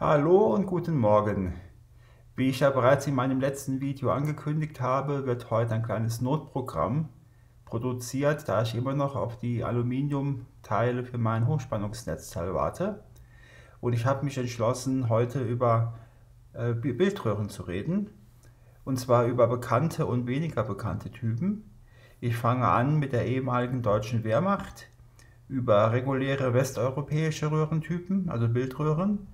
Hallo und guten Morgen. Wie ich ja bereits in meinem letzten Video angekündigt habe, wird heute ein kleines Notprogramm produziert, da ich immer noch auf die Aluminiumteile für mein Hochspannungsnetzteil warte. Und ich habe mich entschlossen, heute über äh, Bildröhren zu reden. Und zwar über bekannte und weniger bekannte Typen. Ich fange an mit der ehemaligen deutschen Wehrmacht, über reguläre westeuropäische Röhrentypen, also Bildröhren,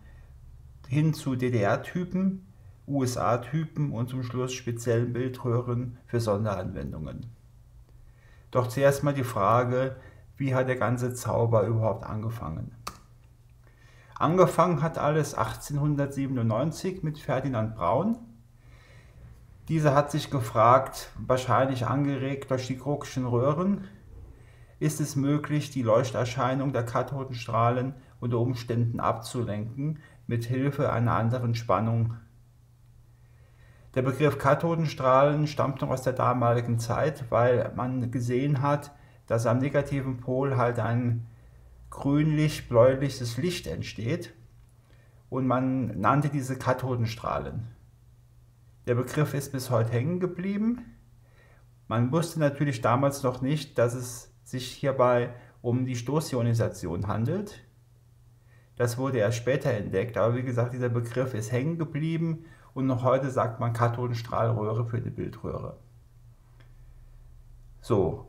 hin zu DDR-Typen, USA-Typen und zum Schluss speziellen Bildröhren für Sonderanwendungen. Doch zuerst mal die Frage, wie hat der ganze Zauber überhaupt angefangen? Angefangen hat alles 1897 mit Ferdinand Braun. Dieser hat sich gefragt, wahrscheinlich angeregt durch die Krookschen Röhren, ist es möglich, die Leuchterscheinung der Kathodenstrahlen unter Umständen abzulenken, mit Hilfe einer anderen Spannung. Der Begriff Kathodenstrahlen stammt noch aus der damaligen Zeit, weil man gesehen hat, dass am negativen Pol halt ein grünlich-bläuliches Licht entsteht und man nannte diese Kathodenstrahlen. Der Begriff ist bis heute hängen geblieben. Man wusste natürlich damals noch nicht, dass es sich hierbei um die Stoßionisation handelt. Das wurde erst später entdeckt, aber wie gesagt, dieser Begriff ist hängen geblieben und noch heute sagt man Kathodenstrahlröhre für die Bildröhre. So,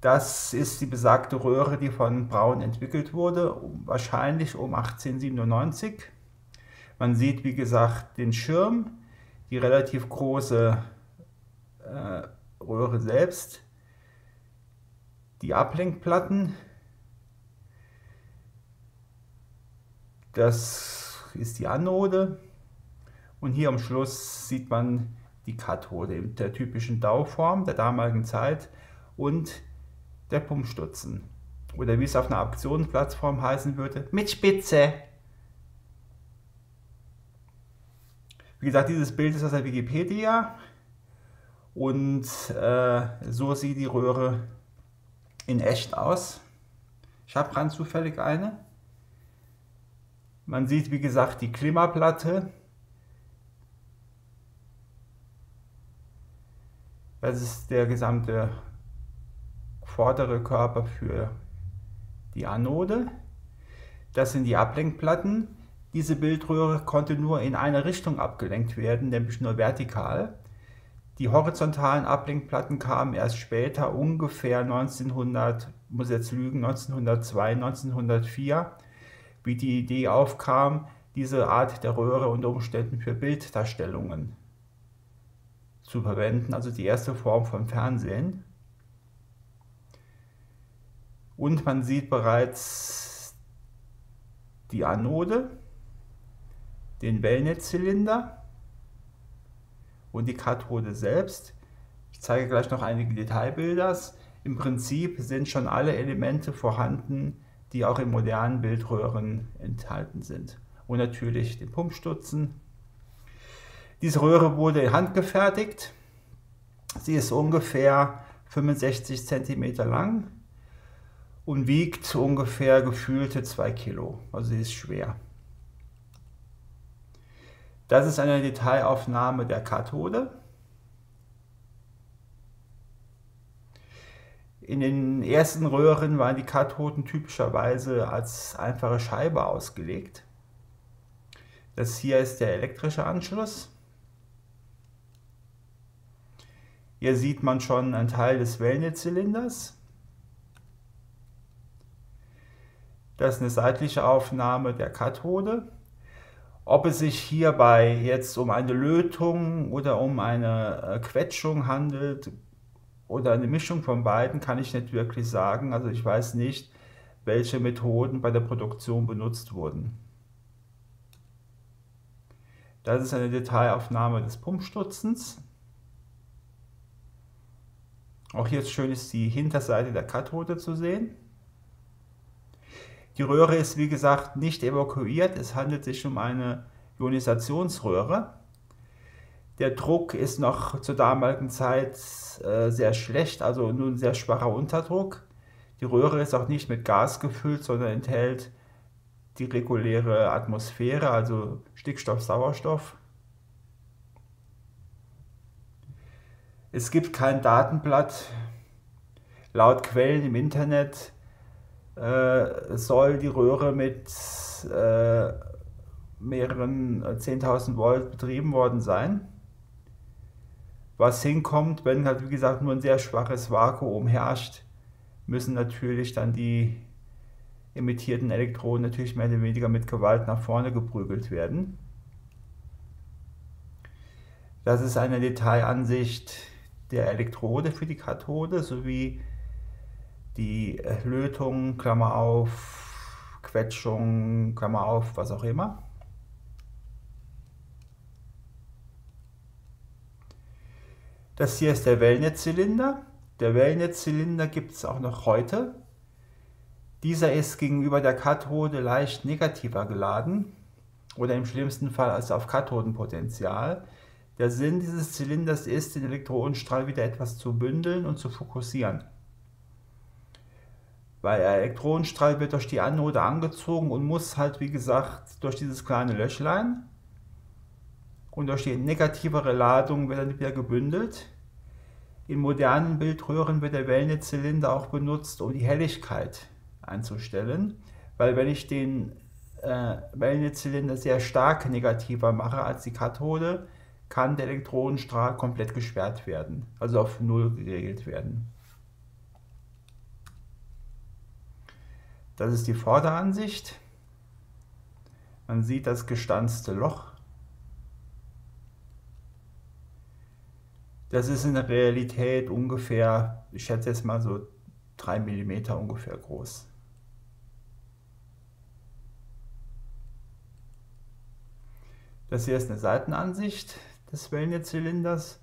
das ist die besagte Röhre, die von Braun entwickelt wurde, wahrscheinlich um 1897. Man sieht, wie gesagt, den Schirm, die relativ große äh, Röhre selbst, die Ablenkplatten, Das ist die Anode und hier am Schluss sieht man die Kathode in der typischen Dauform der damaligen Zeit und der Pumpstutzen. Oder wie es auf einer Auktionsplattform heißen würde, mit Spitze. Wie gesagt, dieses Bild ist aus der Wikipedia und äh, so sieht die Röhre in echt aus. Ich habe rein zufällig eine. Man sieht, wie gesagt, die Klimaplatte. Das ist der gesamte vordere Körper für die Anode. Das sind die Ablenkplatten. Diese Bildröhre konnte nur in eine Richtung abgelenkt werden, nämlich nur vertikal. Die horizontalen Ablenkplatten kamen erst später, ungefähr 1900, muss jetzt lügen, 1902, 1904 wie die Idee aufkam, diese Art der Röhre unter Umständen für Bilddarstellungen zu verwenden, also die erste Form von Fernsehen. Und man sieht bereits die Anode, den Wellnetzzylinder und die Kathode selbst. Ich zeige gleich noch einige Detailbilder. Im Prinzip sind schon alle Elemente vorhanden, die auch in modernen Bildröhren enthalten sind. Und natürlich den Pumpstutzen. Diese Röhre wurde handgefertigt. Sie ist ungefähr 65 cm lang und wiegt ungefähr gefühlte 2 Kilo. Also sie ist schwer. Das ist eine Detailaufnahme der Kathode. In den ersten Röhren waren die Kathoden typischerweise als einfache Scheibe ausgelegt. Das hier ist der elektrische Anschluss. Hier sieht man schon einen Teil des Wellnetzylinders. Das ist eine seitliche Aufnahme der Kathode. Ob es sich hierbei jetzt um eine Lötung oder um eine äh, Quetschung handelt, oder eine Mischung von beiden kann ich nicht wirklich sagen. Also ich weiß nicht, welche Methoden bei der Produktion benutzt wurden. Das ist eine Detailaufnahme des Pumpstutzens. Auch hier ist schön ist die Hinterseite der Kathode zu sehen. Die Röhre ist wie gesagt nicht evakuiert, es handelt sich um eine Ionisationsröhre. Der Druck ist noch zur damaligen Zeit äh, sehr schlecht, also nur ein sehr schwacher Unterdruck. Die Röhre ist auch nicht mit Gas gefüllt, sondern enthält die reguläre Atmosphäre, also Stickstoff, Sauerstoff. Es gibt kein Datenblatt. Laut Quellen im Internet äh, soll die Röhre mit äh, mehreren 10.000 äh, Volt betrieben worden sein. Was hinkommt, wenn halt wie gesagt nur ein sehr schwaches Vakuum herrscht, müssen natürlich dann die emittierten Elektronen natürlich mehr oder weniger mit Gewalt nach vorne geprügelt werden. Das ist eine Detailansicht der Elektrode für die Kathode sowie die Lötung, Klammer auf, Quetschung, Klammer auf, was auch immer. Das hier ist der Wellnetzzylinder. Der Wellnetzzylinder gibt es auch noch heute. Dieser ist gegenüber der Kathode leicht negativer geladen oder im schlimmsten Fall als auf Kathodenpotenzial. Der Sinn dieses Zylinders ist, den Elektronenstrahl wieder etwas zu bündeln und zu fokussieren. Weil der Elektronenstrahl wird durch die Anode angezogen und muss halt, wie gesagt, durch dieses kleine Löchlein und durch die negativere Ladung wird dann wieder gebündelt. In modernen Bildröhren wird der Wellnetzzylinder auch benutzt, um die Helligkeit einzustellen, weil wenn ich den äh, Wellnetzzylinder sehr stark negativer mache als die Kathode, kann der Elektronenstrahl komplett gesperrt werden, also auf Null geregelt werden. Das ist die Vorderansicht. Man sieht das gestanzte Loch Das ist in der Realität ungefähr, ich schätze jetzt mal so 3 mm ungefähr groß. Das hier ist eine Seitenansicht des Wellnet-Zylinders.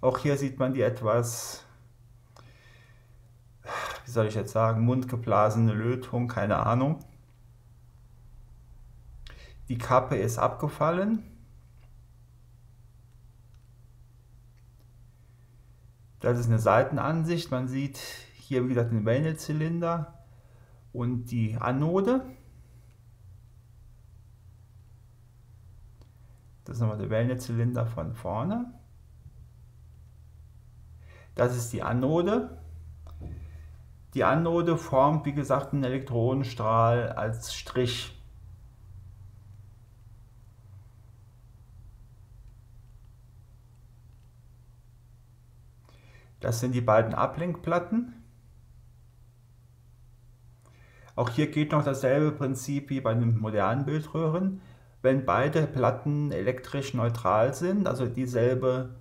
Auch hier sieht man die etwas, wie soll ich jetzt sagen, mundgeblasene Lötung, keine Ahnung. Die Kappe ist abgefallen. Das ist eine Seitenansicht. Man sieht hier, wie gesagt, den Wellnetzylinder und die Anode. Das ist nochmal der Wellnetzylinder von vorne. Das ist die Anode. Die Anode formt, wie gesagt, einen Elektronenstrahl als Strich. Das sind die beiden Ablenkplatten. Auch hier geht noch dasselbe Prinzip wie bei den modernen Bildröhren. Wenn beide Platten elektrisch neutral sind, also dieselbe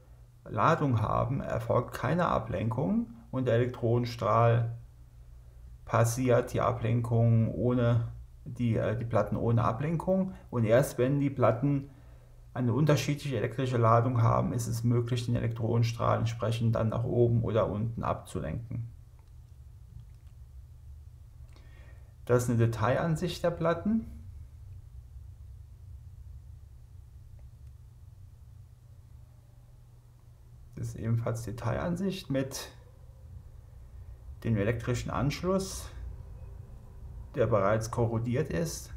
Ladung haben, erfolgt keine Ablenkung und der Elektronenstrahl passiert die Ablenkung ohne die, äh, die Platten ohne Ablenkung und erst wenn die Platten eine unterschiedliche elektrische Ladung haben, ist es möglich, den Elektronenstrahl entsprechend dann nach oben oder unten abzulenken. Das ist eine Detailansicht der Platten. Das ist ebenfalls Detailansicht mit dem elektrischen Anschluss, der bereits korrodiert ist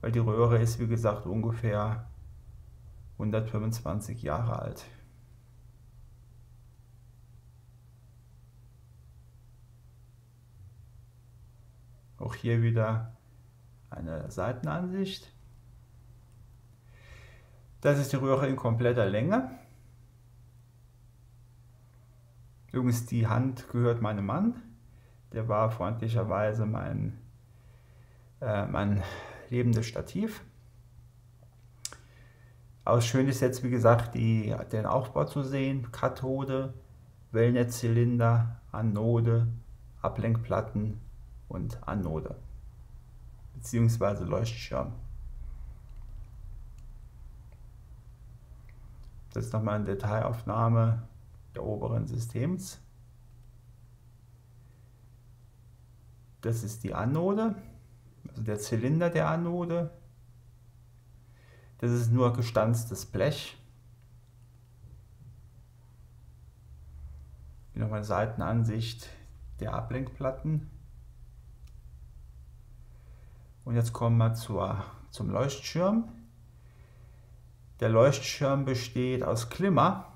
weil die Röhre ist wie gesagt ungefähr 125 Jahre alt. Auch hier wieder eine Seitenansicht. Das ist die Röhre in kompletter Länge. Übrigens, die Hand gehört meinem Mann. Der war freundlicherweise mein, äh, mein lebendes Stativ. Aus schön ist jetzt, wie gesagt, die, den Aufbau zu sehen. Kathode, Wellnetzzylinder, Anode, Ablenkplatten und Anode beziehungsweise Leuchtschirm. Das ist nochmal eine Detailaufnahme der oberen Systems. Das ist die Anode also der Zylinder der Anode. Das ist nur gestanztes Blech. Hier nochmal Seitenansicht der Ablenkplatten. Und jetzt kommen wir zur, zum Leuchtschirm. Der Leuchtschirm besteht aus Glimmer.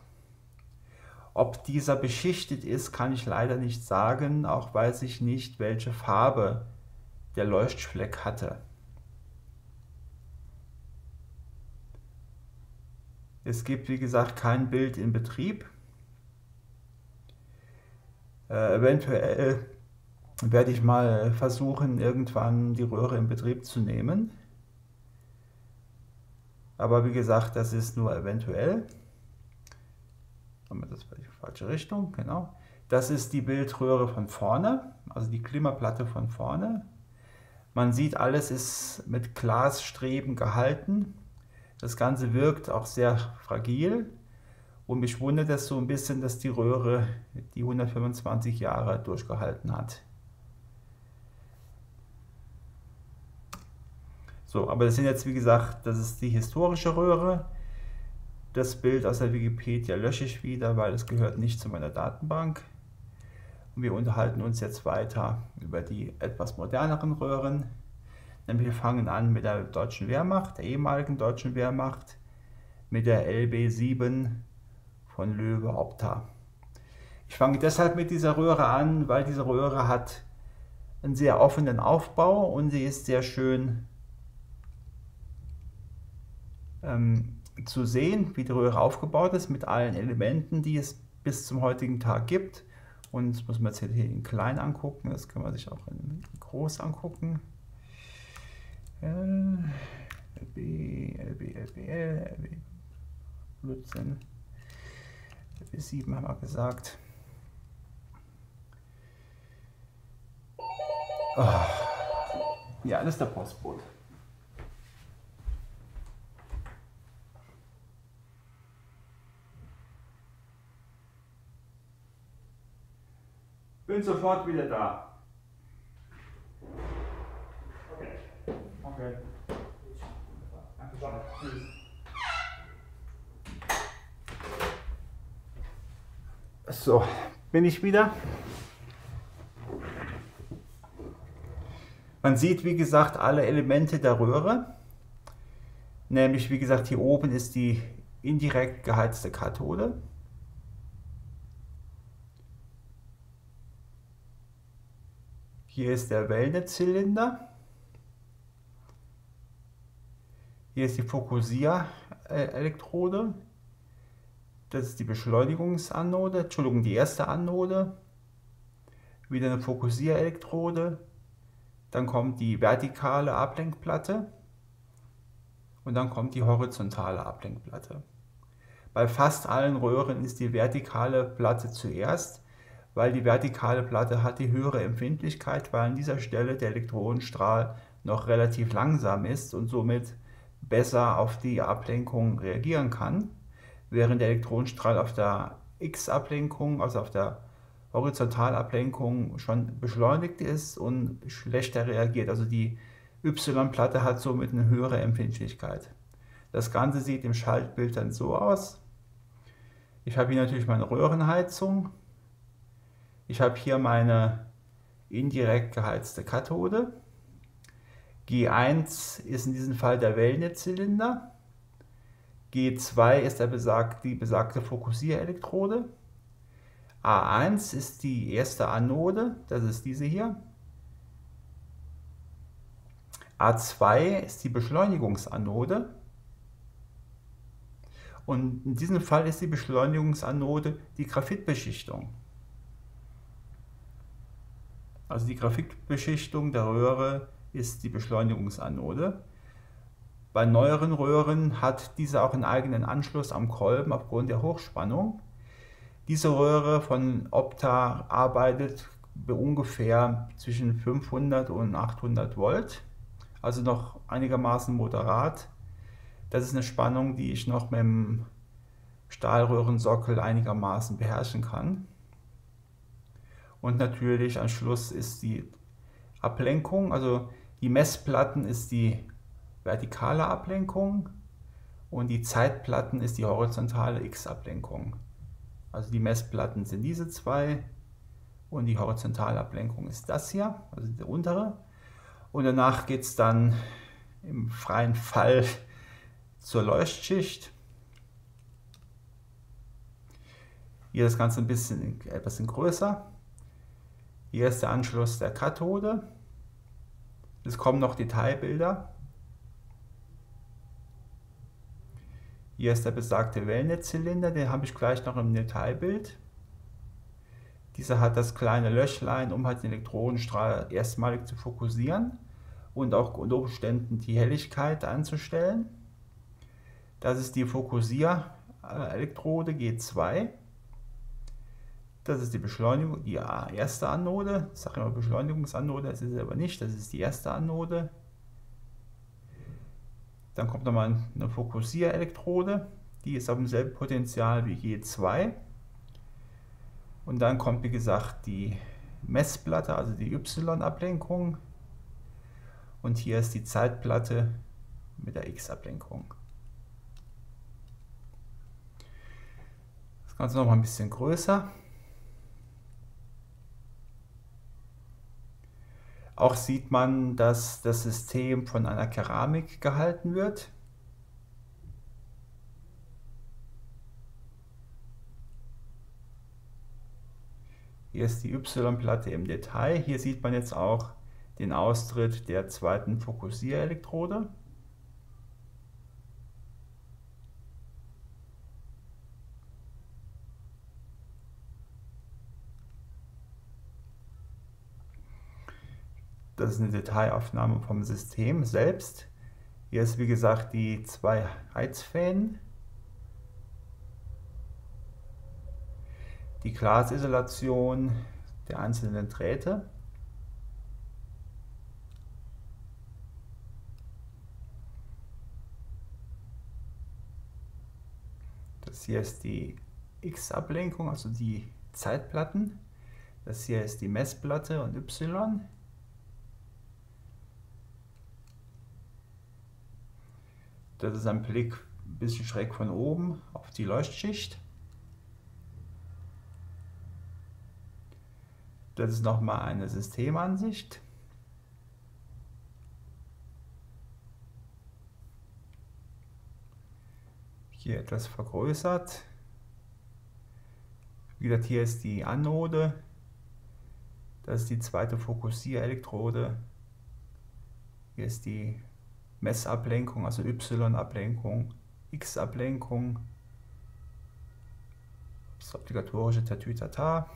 Ob dieser beschichtet ist, kann ich leider nicht sagen, auch weiß ich nicht, welche Farbe der Leuchtfleck hatte. Es gibt, wie gesagt, kein Bild in Betrieb. Äh, eventuell werde ich mal versuchen, irgendwann die Röhre in Betrieb zu nehmen. Aber wie gesagt, das ist nur eventuell. Das in die falsche Richtung, genau. Das ist die Bildröhre von vorne, also die Klimmerplatte von vorne. Man sieht, alles ist mit Glasstreben gehalten. Das Ganze wirkt auch sehr fragil. Und mich wundert es so ein bisschen, dass die Röhre die 125 Jahre durchgehalten hat. So, aber das sind jetzt wie gesagt, das ist die historische Röhre. Das Bild aus der Wikipedia lösche ich wieder, weil es gehört nicht zu meiner Datenbank. Und wir unterhalten uns jetzt weiter über die etwas moderneren Röhren. Nämlich wir fangen an mit der deutschen Wehrmacht, der ehemaligen deutschen Wehrmacht, mit der LB7 von Löwe Opta. Ich fange deshalb mit dieser Röhre an, weil diese Röhre hat einen sehr offenen Aufbau und sie ist sehr schön ähm, zu sehen, wie die Röhre aufgebaut ist mit allen Elementen, die es bis zum heutigen Tag gibt. Und das muss man jetzt hier in klein angucken, das kann man sich auch in groß angucken. LB, LB, LBL, LB, Blödsinn. LB7 haben wir gesagt. Oh. Ja, das ist der Postboot. Bin sofort wieder da. So, bin ich wieder. Man sieht, wie gesagt, alle Elemente der Röhre. Nämlich, wie gesagt, hier oben ist die indirekt geheizte Kathode. Hier ist der Wellnetzylinder. Hier ist die Fokussier-Elektrode. Das ist die Beschleunigungsanode, Entschuldigung, die erste Anode. Wieder eine Fokussier-Elektrode. Dann kommt die vertikale Ablenkplatte. Und dann kommt die horizontale Ablenkplatte. Bei fast allen Röhren ist die vertikale Platte zuerst weil die vertikale Platte hat die höhere Empfindlichkeit, weil an dieser Stelle der Elektronenstrahl noch relativ langsam ist und somit besser auf die Ablenkung reagieren kann, während der Elektronenstrahl auf der X-Ablenkung, also auf der Horizontalablenkung schon beschleunigt ist und schlechter reagiert. Also die Y-Platte hat somit eine höhere Empfindlichkeit. Das Ganze sieht im Schaltbild dann so aus. Ich habe hier natürlich meine Röhrenheizung ich habe hier meine indirekt geheizte Kathode. G1 ist in diesem Fall der Wellnetzylinder. G2 ist der besag die besagte Fokussierelektrode. A1 ist die erste Anode, das ist diese hier. A2 ist die Beschleunigungsanode. Und in diesem Fall ist die Beschleunigungsanode die Graphitbeschichtung. Also die Graphitbeschichtung der Röhre ist die Beschleunigungsanode. Bei neueren Röhren hat diese auch einen eigenen Anschluss am Kolben aufgrund der Hochspannung. Diese Röhre von Opta arbeitet ungefähr zwischen 500 und 800 Volt, also noch einigermaßen moderat. Das ist eine Spannung, die ich noch mit dem Stahlröhrensockel einigermaßen beherrschen kann. Und natürlich am Schluss ist die Ablenkung, also die Messplatten ist die vertikale Ablenkung und die Zeitplatten ist die horizontale X-Ablenkung. Also die Messplatten sind diese zwei und die horizontale Ablenkung ist das hier, also der untere. Und danach geht es dann im freien Fall zur Leuchtschicht. Hier das Ganze ein bisschen etwas größer. Hier ist der Anschluss der Kathode. Es kommen noch Detailbilder. Hier ist der besagte Wellnetzzylinder, den habe ich gleich noch im Detailbild. Dieser hat das kleine Löchlein, um halt den Elektronenstrahl erstmalig zu fokussieren und auch unter Umständen die Helligkeit einzustellen. Das ist die Fokussierelektrode G2. Das ist die Beschleunigung, die erste Anode. Ich sage immer Beschleunigungsanode, das ist es aber nicht, das ist die erste Anode. Dann kommt nochmal eine Fokussierelektrode, die ist auf demselben Potential wie G2. Und dann kommt wie gesagt die Messplatte, also die Y-Ablenkung. Und hier ist die Zeitplatte mit der X-Ablenkung. Das Ganze noch mal ein bisschen größer. Auch sieht man, dass das System von einer Keramik gehalten wird. Hier ist die Y-Platte im Detail. Hier sieht man jetzt auch den Austritt der zweiten Fokussierelektrode. Das ist eine Detailaufnahme vom System selbst. Hier ist wie gesagt die zwei Heizfäden. Die Glasisolation der einzelnen Drähte. Das hier ist die X-Ablenkung, also die Zeitplatten. Das hier ist die Messplatte und Y. Das ist ein Blick ein bisschen schräg von oben auf die Leuchtschicht. Das ist nochmal eine Systemansicht. Hier etwas vergrößert. Wie gesagt, hier ist die Anode. Das ist die zweite Fokussierelektrode. Hier ist die Messablenkung, also Y-Ablenkung, X-Ablenkung, das obligatorische Tatütata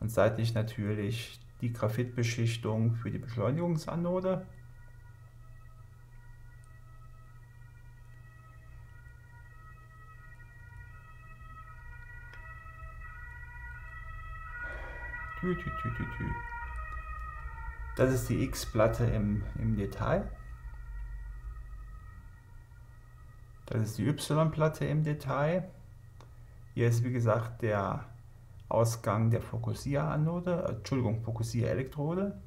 und seitlich natürlich die Graphitbeschichtung für die Beschleunigungsanode. Das ist die X-Platte im, im Detail. Das ist die Y-Platte im Detail. Hier ist wie gesagt der Ausgang der Fokussieranode, Entschuldigung, Fokussierelektrode.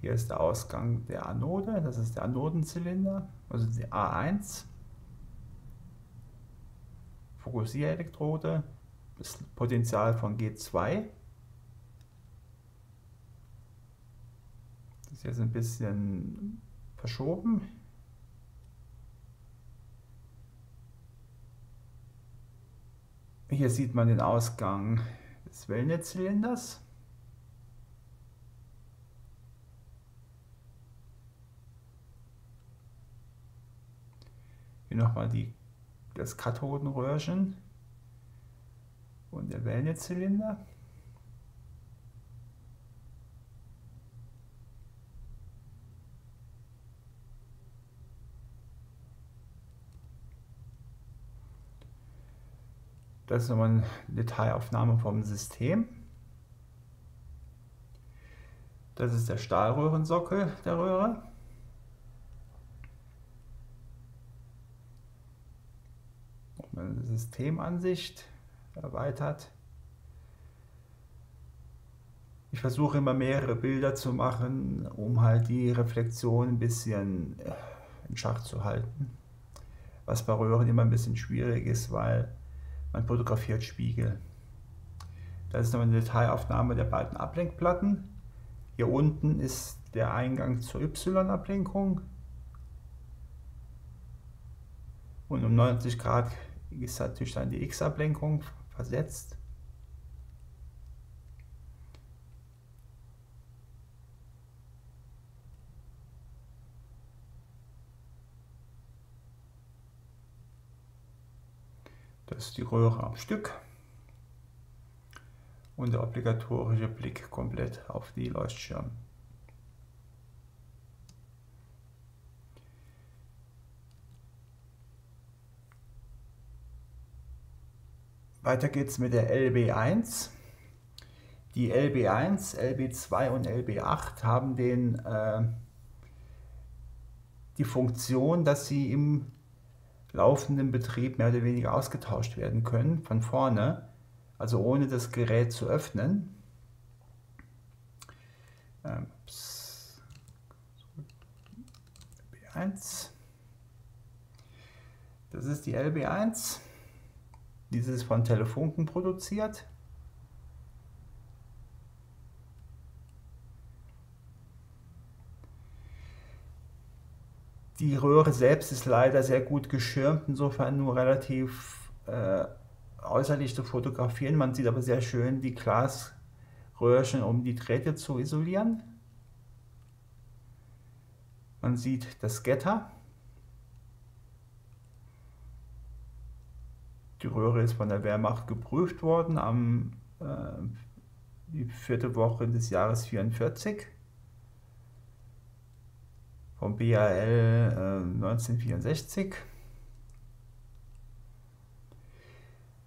Hier ist der Ausgang der Anode, das ist der Anodenzylinder, also die A1. Fokussierelektrode, das Potential von G2. Ist jetzt ein bisschen verschoben. Hier sieht man den Ausgang des Wellnetzylinders. Hier nochmal die, das Kathodenröhrchen und der Wellnetzzylinder. Das ist nochmal eine Detailaufnahme vom System. Das ist der Stahlröhrensockel der Röhre. Eine Systemansicht erweitert. Ich versuche immer mehrere Bilder zu machen, um halt die Reflexion ein bisschen in Schach zu halten. Was bei Röhren immer ein bisschen schwierig ist, weil man fotografiert Spiegel. Das ist noch eine Detailaufnahme der beiden Ablenkplatten. Hier unten ist der Eingang zur Y-Ablenkung. Und um 90 Grad ist natürlich dann die X-Ablenkung versetzt. Das ist die Röhre am Stück und der obligatorische Blick komplett auf die Leuchtschirme. Weiter geht es mit der LB1. Die LB1, LB2 und LB8 haben den, äh, die Funktion, dass sie im laufenden Betrieb mehr oder weniger ausgetauscht werden können von vorne, also ohne das Gerät zu öffnen. Ups. LB1. Das ist die LB1. Dieses ist von Telefunken produziert. Die Röhre selbst ist leider sehr gut geschirmt, insofern nur relativ äh, äußerlich zu fotografieren. Man sieht aber sehr schön die Glasröhrchen, um die Drähte zu isolieren. Man sieht das Getter. Die Röhre ist von der Wehrmacht geprüft worden am äh, die vierte Woche des Jahres 44 vom BAL äh, 1964.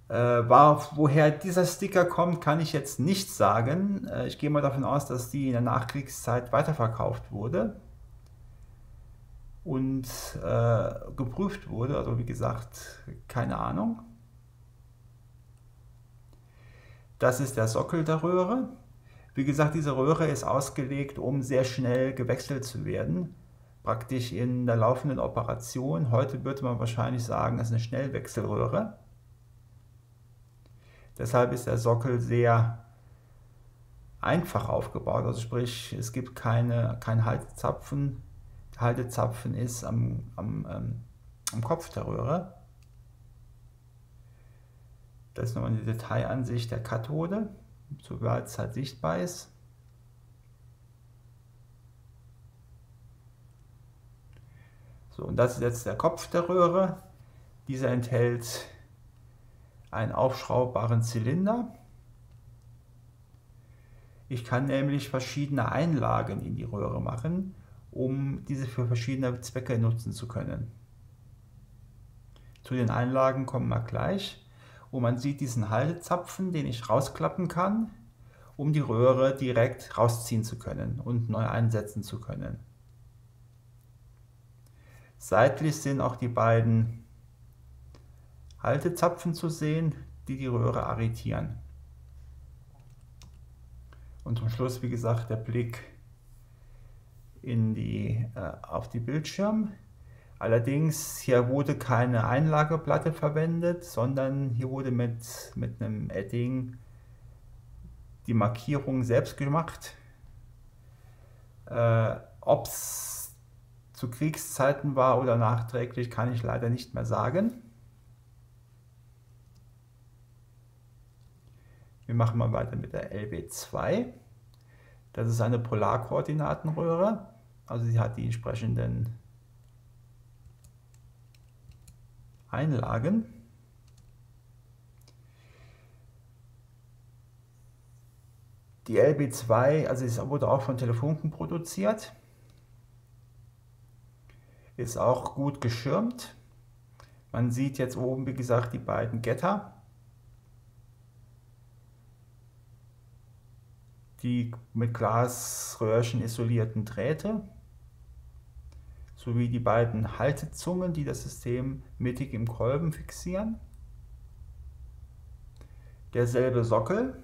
Äh, war, woher dieser Sticker kommt, kann ich jetzt nicht sagen. Äh, ich gehe mal davon aus, dass die in der Nachkriegszeit weiterverkauft wurde und äh, geprüft wurde. Also wie gesagt, keine Ahnung. Das ist der Sockel der Röhre. Wie gesagt, diese Röhre ist ausgelegt, um sehr schnell gewechselt zu werden praktisch in der laufenden Operation. Heute würde man wahrscheinlich sagen, es ist eine Schnellwechselröhre. Deshalb ist der Sockel sehr einfach aufgebaut. Also sprich, es gibt keine, kein Haltezapfen. Der Haltezapfen ist am, am, ähm, am Kopf der Röhre. Das ist nochmal eine Detailansicht der Kathode, soweit es halt sichtbar ist. So, und das ist jetzt der Kopf der Röhre. Dieser enthält einen aufschraubbaren Zylinder. Ich kann nämlich verschiedene Einlagen in die Röhre machen, um diese für verschiedene Zwecke nutzen zu können. Zu den Einlagen kommen wir gleich. Und man sieht diesen Haltezapfen, den ich rausklappen kann, um die Röhre direkt rausziehen zu können und neu einsetzen zu können. Seitlich sind auch die beiden Haltezapfen zu sehen, die die Röhre arretieren. Und zum Schluss, wie gesagt, der Blick in die, äh, auf die Bildschirm. Allerdings hier wurde keine Einlageplatte verwendet, sondern hier wurde mit, mit einem Edding die Markierung selbst gemacht. Äh, Ob es zu Kriegszeiten war oder nachträglich, kann ich leider nicht mehr sagen. Wir machen mal weiter mit der LB2. Das ist eine Polarkoordinatenröhre, also sie hat die entsprechenden Einlagen. Die LB2, also es wurde auch von Telefunken produziert ist auch gut geschirmt. Man sieht jetzt oben, wie gesagt, die beiden Getter. Die mit Glasröhrchen isolierten Drähte sowie die beiden Haltezungen, die das System mittig im Kolben fixieren. Derselbe Sockel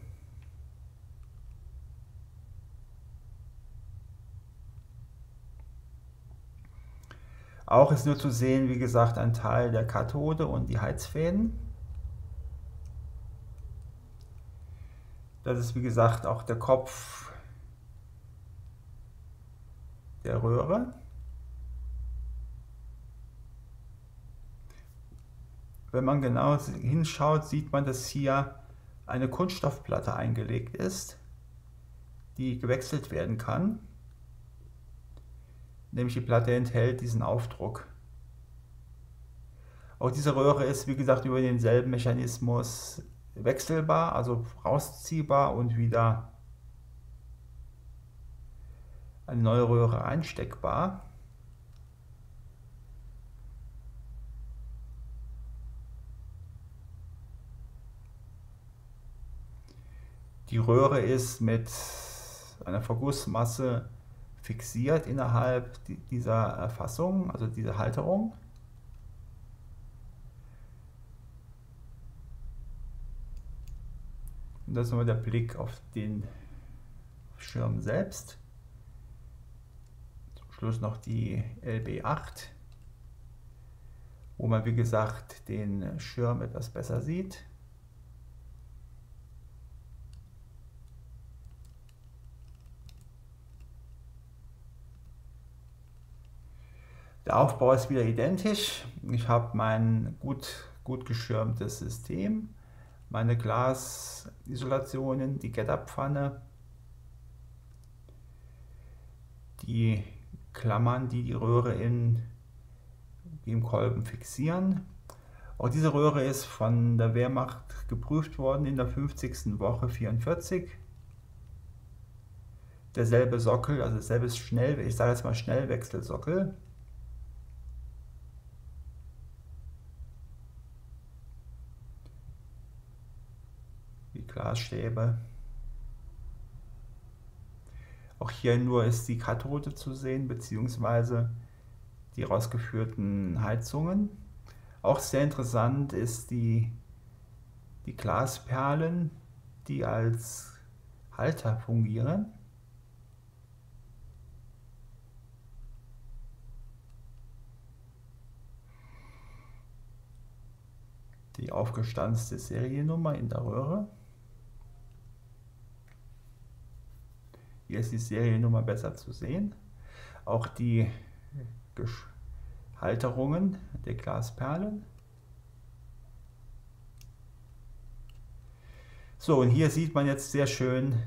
Auch ist nur zu sehen, wie gesagt, ein Teil der Kathode und die Heizfäden. Das ist wie gesagt auch der Kopf der Röhre. Wenn man genau hinschaut, sieht man, dass hier eine Kunststoffplatte eingelegt ist, die gewechselt werden kann. Nämlich die Platte enthält diesen Aufdruck. Auch diese Röhre ist, wie gesagt, über denselben Mechanismus wechselbar, also rausziehbar und wieder eine neue Röhre einsteckbar. Die Röhre ist mit einer Vergussmasse fixiert innerhalb dieser Erfassung, also dieser Halterung. Und das ist nochmal der Blick auf den Schirm selbst. Zum Schluss noch die LB8, wo man wie gesagt den Schirm etwas besser sieht. Der Aufbau ist wieder identisch. Ich habe mein gut, gut geschirmtes System, meine Glasisolationen, die Get-Up-Pfanne, die Klammern, die die Röhre in, im Kolben fixieren. Auch diese Röhre ist von der Wehrmacht geprüft worden in der 50. Woche 44. Derselbe Sockel, also dasselbe Schnell, ich sage jetzt mal Schnellwechselsockel. Glasstäbe. Auch hier nur ist die Kathode zu sehen, beziehungsweise die rausgeführten Heizungen. Auch sehr interessant ist die, die Glasperlen, die als Halter fungieren. Die aufgestanzte Seriennummer in der Röhre. Hier ist die Seriennummer besser zu sehen. Auch die Halterungen der Glasperlen. So, und hier sieht man jetzt sehr schön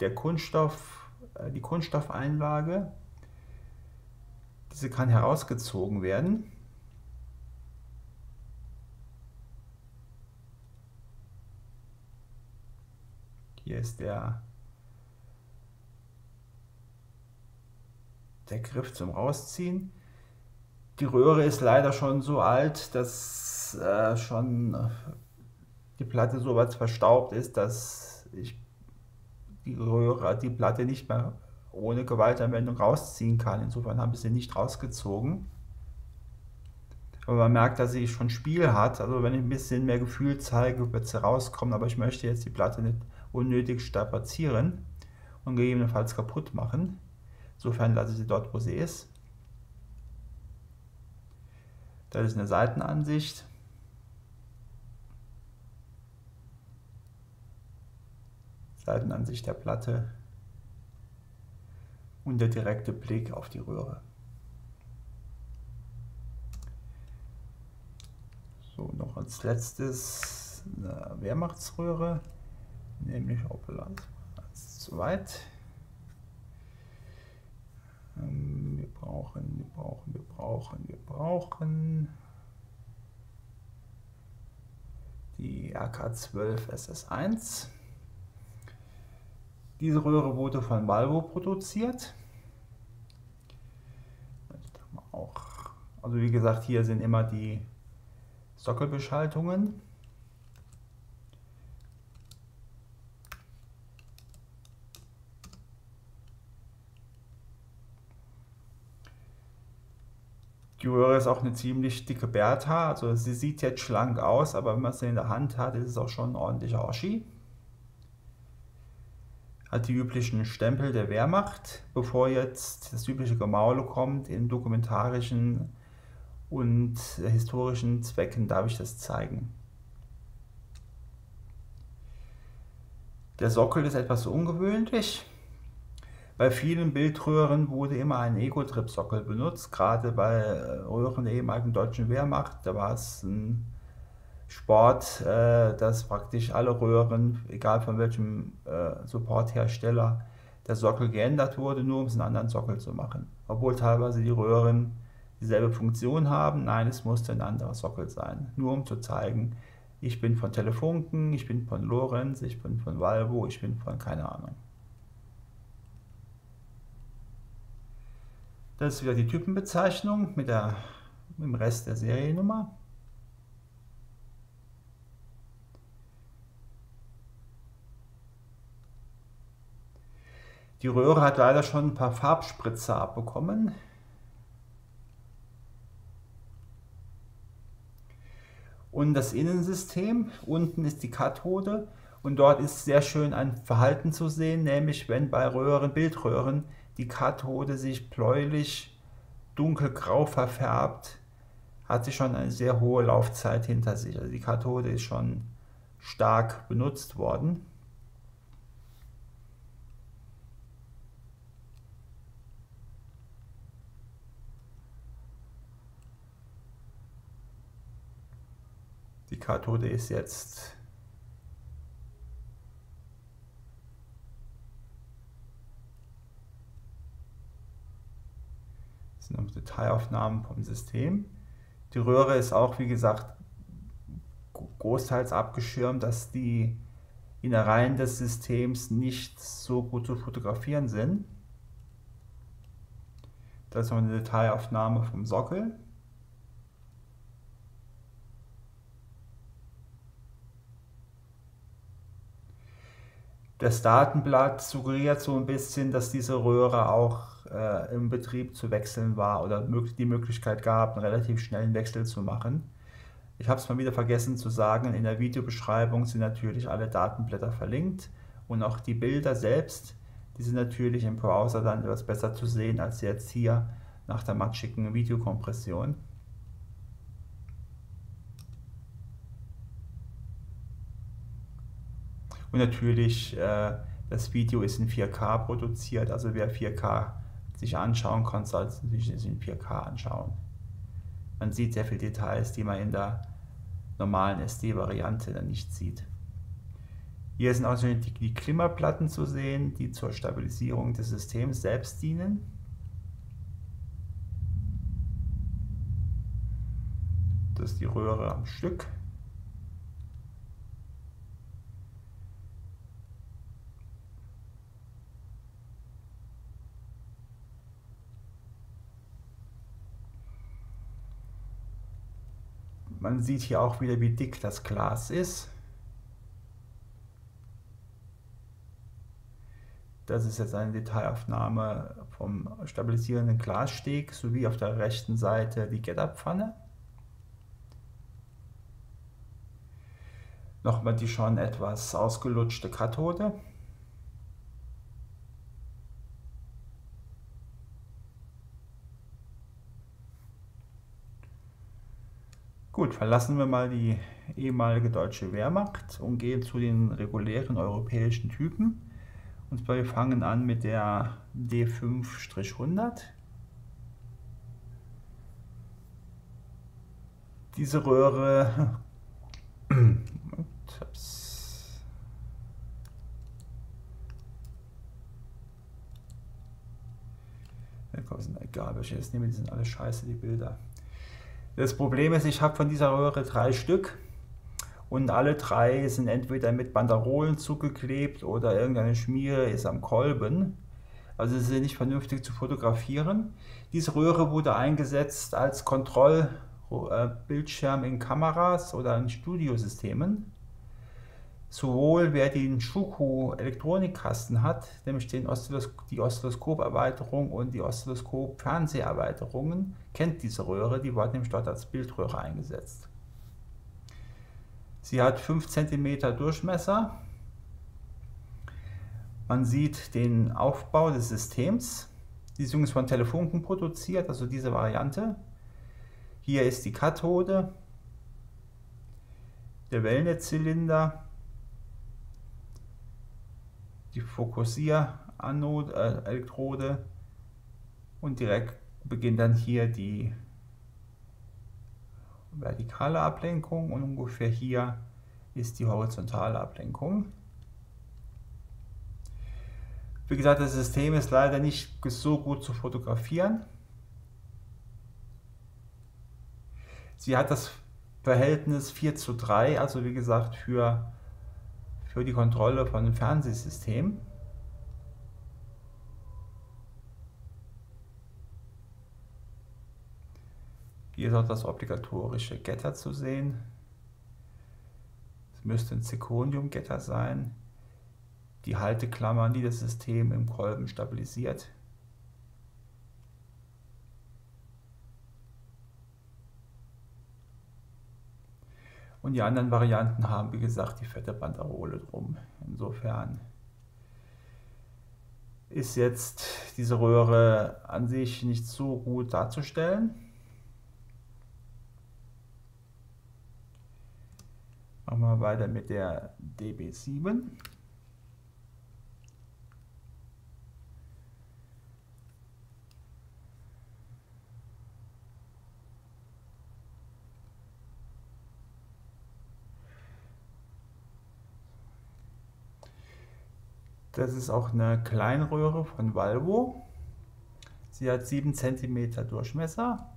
der Kunststoff, äh, die Kunststoffeinlage. Diese kann herausgezogen werden. Hier ist der der Griff zum Rausziehen. Die Röhre ist leider schon so alt, dass äh, schon äh, die Platte so weit verstaubt ist, dass ich die Röhre, die Platte nicht mehr ohne Gewaltanwendung rausziehen kann. Insofern habe ich sie nicht rausgezogen. Aber man merkt, dass sie schon Spiel hat. Also wenn ich ein bisschen mehr Gefühl zeige, wird sie rauskommen. Aber ich möchte jetzt die Platte nicht unnötig strapazieren und gegebenenfalls kaputt machen. Insofern lasse ich sie dort, wo sie ist. Das ist eine Seitenansicht. Seitenansicht der Platte und der direkte Blick auf die Röhre. So, noch als letztes eine Wehrmachtsröhre, nämlich Opel 1 zu. Ähm, wir brauchen, wir brauchen, wir brauchen, wir brauchen die RK12 SS1. Diese Röhre wurde von Valvo produziert. Auch, also wie gesagt, hier sind immer die Sockelbeschaltungen. Die Röhre ist auch eine ziemlich dicke Bertha, also sie sieht jetzt schlank aus, aber wenn man sie in der Hand hat, ist es auch schon ein ordentlicher Oschi. Hat die üblichen Stempel der Wehrmacht, bevor jetzt das übliche Gemaule kommt. In dokumentarischen und historischen Zwecken darf ich das zeigen. Der Sockel ist etwas ungewöhnlich. Bei vielen Bildröhren wurde immer ein Ego-Trip-Sockel benutzt, gerade bei äh, Röhren der ehemaligen deutschen Wehrmacht. Da war es ein Sport, äh, dass praktisch alle Röhren, egal von welchem äh, Supporthersteller, der Sockel geändert wurde, nur um es einen anderen Sockel zu machen. Obwohl teilweise die Röhren dieselbe Funktion haben. Nein, es musste ein anderer Sockel sein. Nur um zu zeigen, ich bin von Telefunken, ich bin von Lorenz, ich bin von Valvo, ich bin von keine Ahnung. Das ist wieder die Typenbezeichnung mit, der, mit dem Rest der Seriennummer. Die Röhre hat leider schon ein paar Farbspritzer abbekommen. Und das Innensystem, unten ist die Kathode und dort ist sehr schön ein Verhalten zu sehen, nämlich wenn bei Röhren, Bildröhren die Kathode sich bläulich dunkelgrau verfärbt, hat sie schon eine sehr hohe Laufzeit hinter sich. Also die Kathode ist schon stark benutzt worden. Die Kathode ist jetzt sind noch Detailaufnahmen vom System. Die Röhre ist auch, wie gesagt, großteils abgeschirmt, dass die Innereien des Systems nicht so gut zu fotografieren sind. Das ist noch eine Detailaufnahme vom Sockel. Das Datenblatt suggeriert so ein bisschen, dass diese Röhre auch äh, im Betrieb zu wechseln war oder die Möglichkeit gab, einen relativ schnellen Wechsel zu machen. Ich habe es mal wieder vergessen zu sagen, in der Videobeschreibung sind natürlich alle Datenblätter verlinkt und auch die Bilder selbst, die sind natürlich im Browser dann etwas besser zu sehen als jetzt hier nach der matschigen Videokompression. Und natürlich, äh, das Video ist in 4K produziert, also wer 4K sich anschauen kann, sollte es natürlich in 4K anschauen. Man sieht sehr viele Details, die man in der normalen SD-Variante dann nicht sieht. Hier sind auch die, Klimmerplatten zu sehen, die zur Stabilisierung des Systems selbst dienen. Das ist die Röhre am Stück. Man sieht hier auch wieder, wie dick das Glas ist. Das ist jetzt eine Detailaufnahme vom stabilisierenden Glassteg sowie auf der rechten Seite die Getterpfanne. Nochmal die schon etwas ausgelutschte Kathode. Gut, verlassen wir mal die ehemalige deutsche Wehrmacht und gehen zu den regulären europäischen Typen. Und zwar wir fangen an mit der D5-100. Diese Röhre egal, welche jetzt nehme, die sind alle scheiße, die Bilder. Das Problem ist, ich habe von dieser Röhre drei Stück und alle drei sind entweder mit Banderolen zugeklebt oder irgendeine Schmiere ist am Kolben. Also sie sind nicht vernünftig zu fotografieren. Diese Röhre wurde eingesetzt als Kontrollbildschirm in Kameras oder in Studiosystemen sowohl wer den Schuko Elektronikkasten hat, nämlich den Oszillos die Oszilloskop-Erweiterung und die Oszilloskop-Fernseherweiterungen, kennt diese Röhre, die wird nämlich dort als Bildröhre eingesetzt. Sie hat 5 cm Durchmesser. Man sieht den Aufbau des Systems. Diese ist von Telefunken produziert, also diese Variante. Hier ist die Kathode, der Wellnetzzylinder, die Fokussier-Elektrode und direkt beginnt dann hier die vertikale Ablenkung und ungefähr hier ist die horizontale Ablenkung. Wie gesagt, das System ist leider nicht so gut zu fotografieren. Sie hat das Verhältnis 4 zu 3, also wie gesagt für, für die Kontrolle von dem Fernsehsystem. Hier ist auch das obligatorische Getter zu sehen. Es müsste ein Zirconium-Getter sein. Die Halteklammern, die das System im Kolben stabilisiert. Und die anderen Varianten haben, wie gesagt, die fette Banderole drum. Insofern ist jetzt diese Röhre an sich nicht so gut darzustellen. Machen wir weiter mit der DB7. Das ist auch eine Kleinröhre von Valvo. Sie hat 7 cm Durchmesser.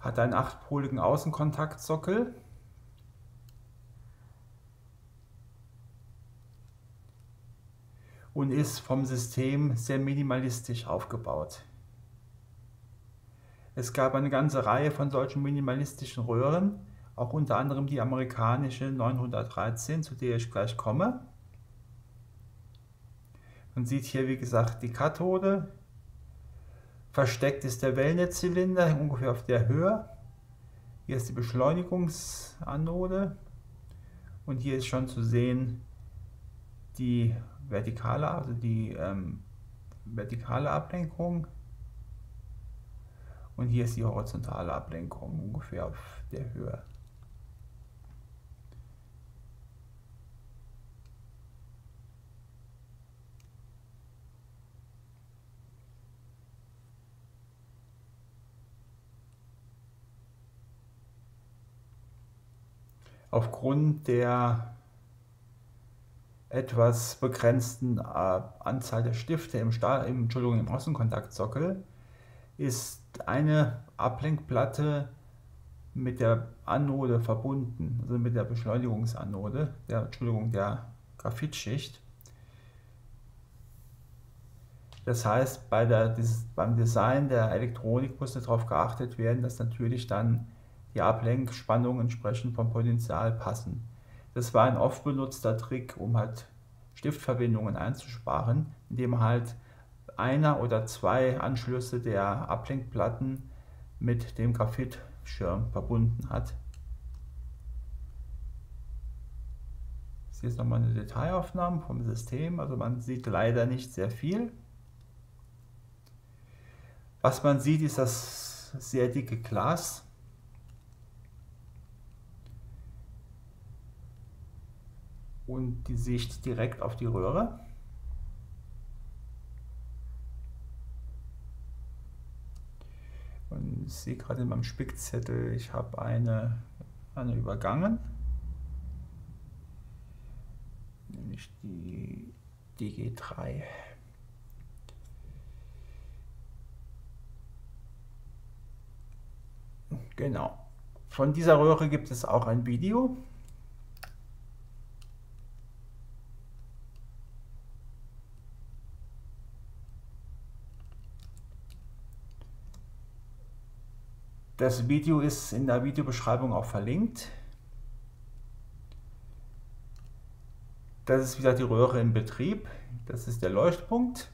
Hat einen achtpoligen Außenkontaktsockel. Und ist vom System sehr minimalistisch aufgebaut. Es gab eine ganze Reihe von solchen minimalistischen Röhren, auch unter anderem die amerikanische 913, zu der ich gleich komme. Man sieht hier, wie gesagt, die Kathode. Versteckt ist der Wellnetzzylinder, ungefähr auf der Höhe. Hier ist die Beschleunigungsanode. Und hier ist schon zu sehen die vertikale, also die ähm, vertikale Ablenkung. Und hier ist die horizontale Ablenkung ungefähr auf der Höhe. Aufgrund der etwas begrenzten äh, Anzahl der Stifte im, Stahl, im, im Außenkontaktsockel ist eine Ablenkplatte mit der Anode verbunden, also mit der Beschleunigungsanode, der, Entschuldigung, der Graphitschicht. Das heißt, bei der, beim Design der Elektronik muss darauf geachtet werden, dass natürlich dann die Ablenkspannungen entsprechend vom Potential passen. Das war ein oft benutzter Trick, um halt Stiftverbindungen einzusparen, indem halt einer oder zwei Anschlüsse der Ablenkplatten mit dem Graphitschirm verbunden hat. Hier ist nochmal eine Detailaufnahme vom System, also man sieht leider nicht sehr viel. Was man sieht, ist das sehr dicke Glas. Und die Sicht direkt auf die Röhre. Und ich sehe gerade in meinem Spickzettel, ich habe eine, eine übergangen. Nämlich die DG3. Genau. Von dieser Röhre gibt es auch ein Video. Das Video ist in der Videobeschreibung auch verlinkt. Das ist wieder die Röhre im Betrieb. Das ist der Leuchtpunkt.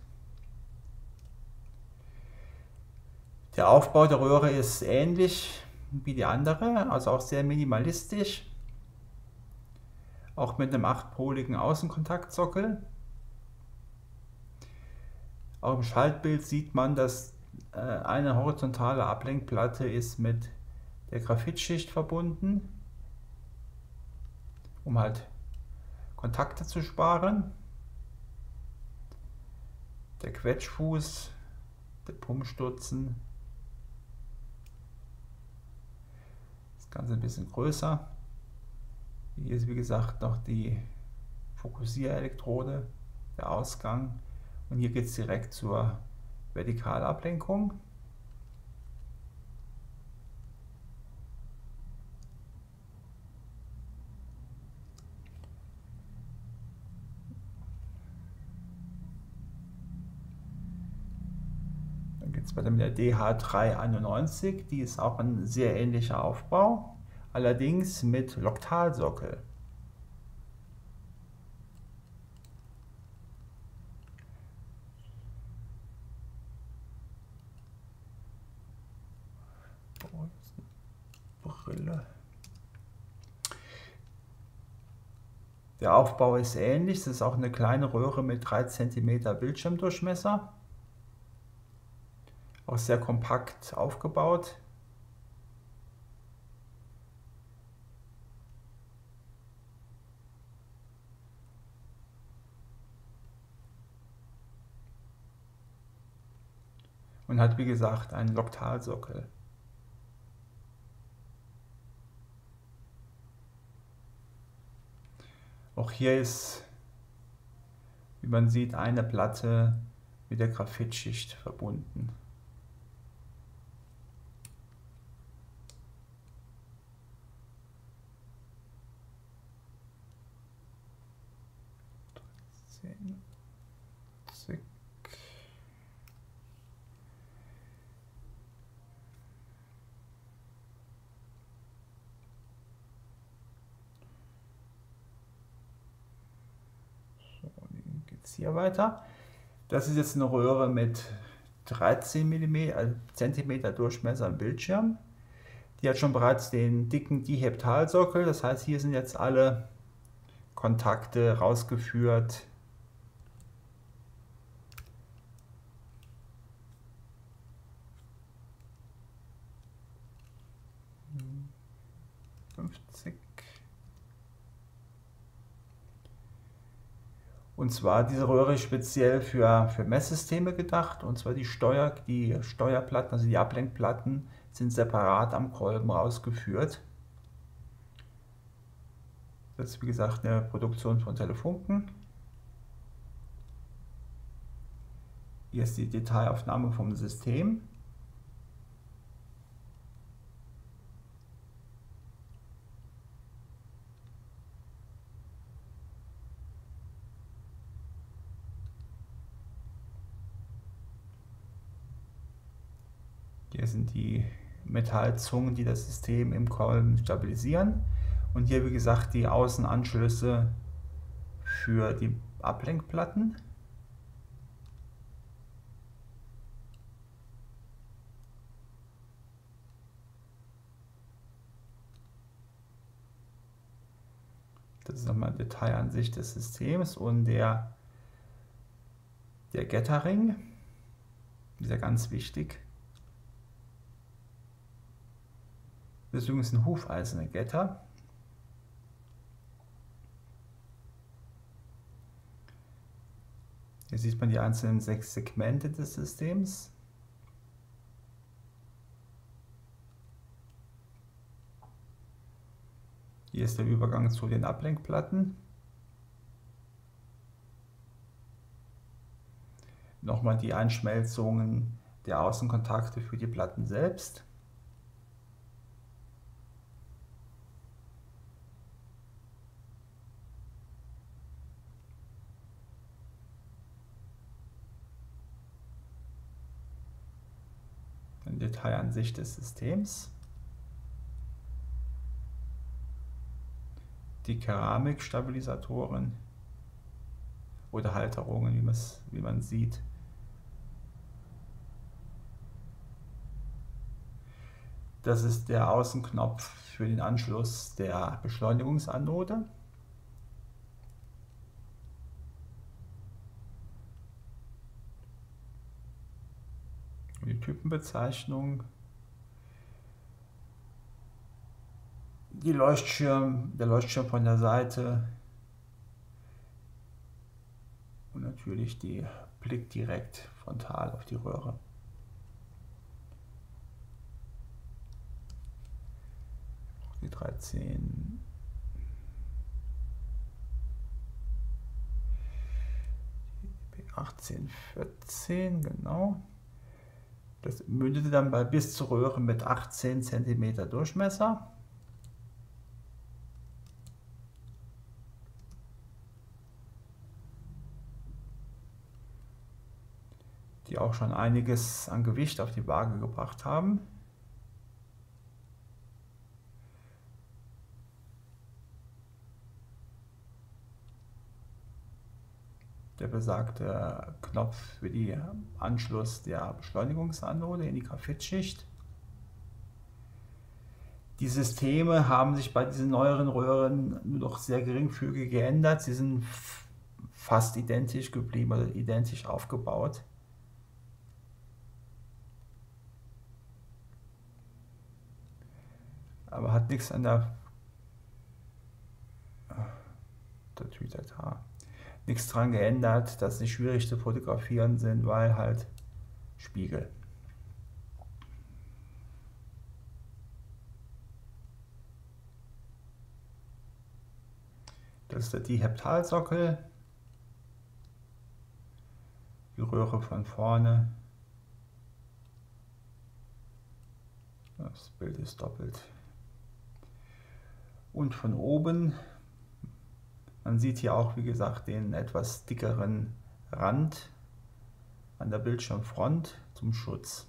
Der Aufbau der Röhre ist ähnlich wie die andere, also auch sehr minimalistisch. Auch mit einem achtpoligen Außenkontaktsockel. Auch im Schaltbild sieht man, dass eine horizontale Ablenkplatte ist mit der Graphitschicht verbunden, um halt Kontakte zu sparen. Der Quetschfuß, der Pumpstutzen, das Ganze ein bisschen größer. Hier ist wie gesagt noch die Fokussierelektrode, der Ausgang und hier geht es direkt zur Vertikalablenkung. Dann geht es weiter mit der DH391, die ist auch ein sehr ähnlicher Aufbau, allerdings mit Loktalsockel. Brille. Der Aufbau ist ähnlich, es ist auch eine kleine Röhre mit 3 cm Bildschirmdurchmesser. Auch sehr kompakt aufgebaut. Und hat wie gesagt einen Loktalsockel. Auch hier ist, wie man sieht, eine Platte mit der Graphitschicht verbunden. Zick. jetzt hier weiter. Das ist jetzt eine Röhre mit 13 mm, cm Durchmesser im Bildschirm. Die hat schon bereits den dicken Diheptalsockel, das heißt hier sind jetzt alle Kontakte rausgeführt. Hm. 50 Und zwar diese Röhre ist speziell für, für Messsysteme gedacht. Und zwar die, Steuer, die Steuerplatten, also die Ablenkplatten, sind separat am Kolben rausgeführt. Das ist wie gesagt eine Produktion von Telefunken. Hier ist die Detailaufnahme vom System. Hier sind die Metallzungen, die das System im Kolben stabilisieren. Und hier, wie gesagt, die Außenanschlüsse für die Ablenkplatten. Das ist nochmal eine Detailansicht des Systems und der, der Getterring, ist ja ganz wichtig. Das ist übrigens ein hufeiserner Getter. Hier sieht man die einzelnen sechs Segmente des Systems. Hier ist der Übergang zu den Ablenkplatten. Nochmal die Einschmelzungen der Außenkontakte für die Platten selbst. Detailansicht des Systems. Die Keramikstabilisatoren oder Halterungen, wie, wie man sieht. Das ist der Außenknopf für den Anschluss der Beschleunigungsanode. Die Typenbezeichnung. Die Leuchtschirm, der Leuchtschirm von der Seite und natürlich die Blick direkt frontal auf die Röhre. Die 13 18, 14, genau. Das mündete dann bei bis zur Röhre mit 18 cm Durchmesser. die auch schon einiges an Gewicht auf die Waage gebracht haben. Der besagte Knopf für den Anschluss der Beschleunigungsanode in die Graphitschicht. Die Systeme haben sich bei diesen neueren Röhren nur noch sehr geringfügig geändert. Sie sind fast identisch geblieben oder identisch aufgebaut. Aber hat nichts an der, der Tütata nichts dran geändert, dass sie schwierig zu fotografieren sind, weil halt Spiegel. Das ist der Diheptalsockel. Die Röhre von vorne. Das Bild ist doppelt. Und von oben man sieht hier auch, wie gesagt, den etwas dickeren Rand an der Bildschirmfront zum Schutz.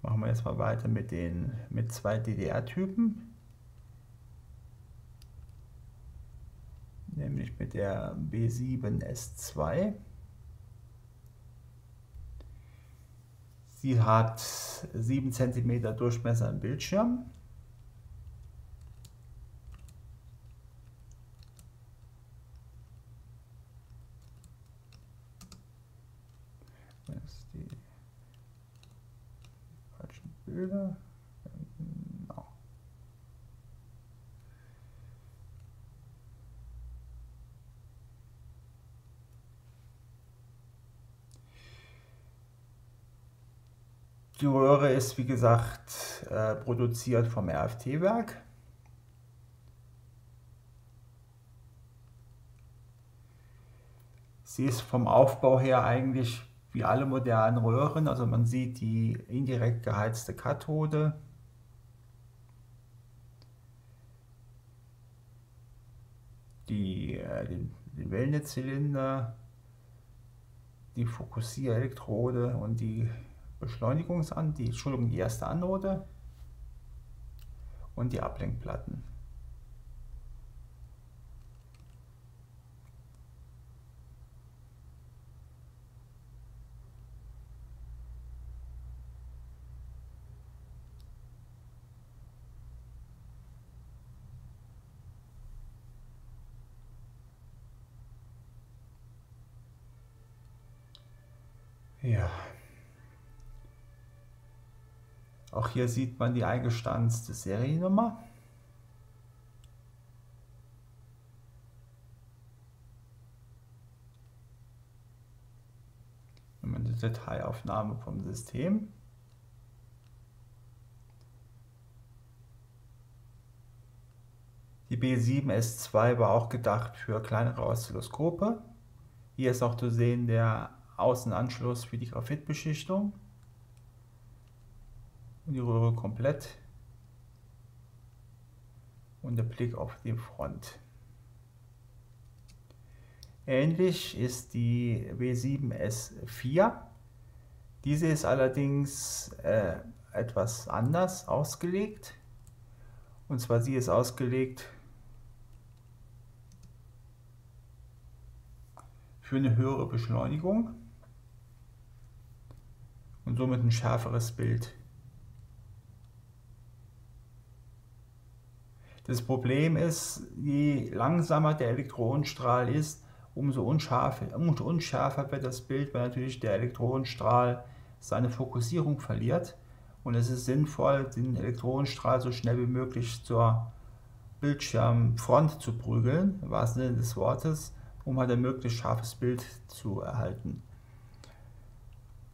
Machen wir jetzt mal weiter mit den mit zwei DDR-Typen. Nämlich mit der B7S2. Sie hat 7 cm Durchmesser im Bildschirm. Bilder. Genau. Die Röhre ist wie gesagt äh, produziert vom RFT-Werk. Sie ist vom Aufbau her eigentlich wie alle modernen Röhren. Also man sieht die indirekt geheizte Kathode. Die, äh, den, den Wellnetzzylinder, die Fokussierelektrode und die Beschleunigungs-, die, Entschuldigung, die erste Anode und die Ablenkplatten. Ja. Auch hier sieht man die eingestanzte Seriennummer. Eine Detailaufnahme vom System. Die B7S2 war auch gedacht für kleinere Oszilloskope. Hier ist auch zu sehen der Außenanschluss für die Graphitbeschichtung und die Röhre komplett und der Blick auf die Front. Ähnlich ist die W7S4. Diese ist allerdings äh, etwas anders ausgelegt. Und zwar sie ist ausgelegt für eine höhere Beschleunigung und somit ein schärferes Bild. Das Problem ist, je langsamer der Elektronenstrahl ist, umso unschärfer wird das Bild, weil natürlich der Elektronenstrahl seine Fokussierung verliert. Und es ist sinnvoll, den Elektronenstrahl so schnell wie möglich zur Bildschirmfront zu prügeln, im wahrsten Sinne des Wortes, um halt ein möglichst scharfes Bild zu erhalten.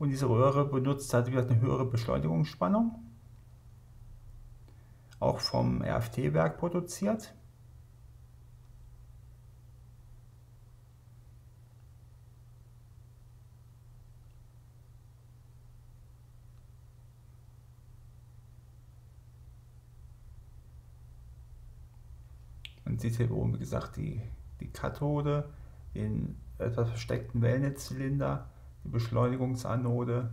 Und diese Röhre benutzt halt wieder eine höhere Beschleunigungsspannung, auch vom RFT-Werk produziert. Man sieht hier oben, wie gesagt, die, die Kathode, den etwas versteckten Wellnetzzylinder, die Beschleunigungsanode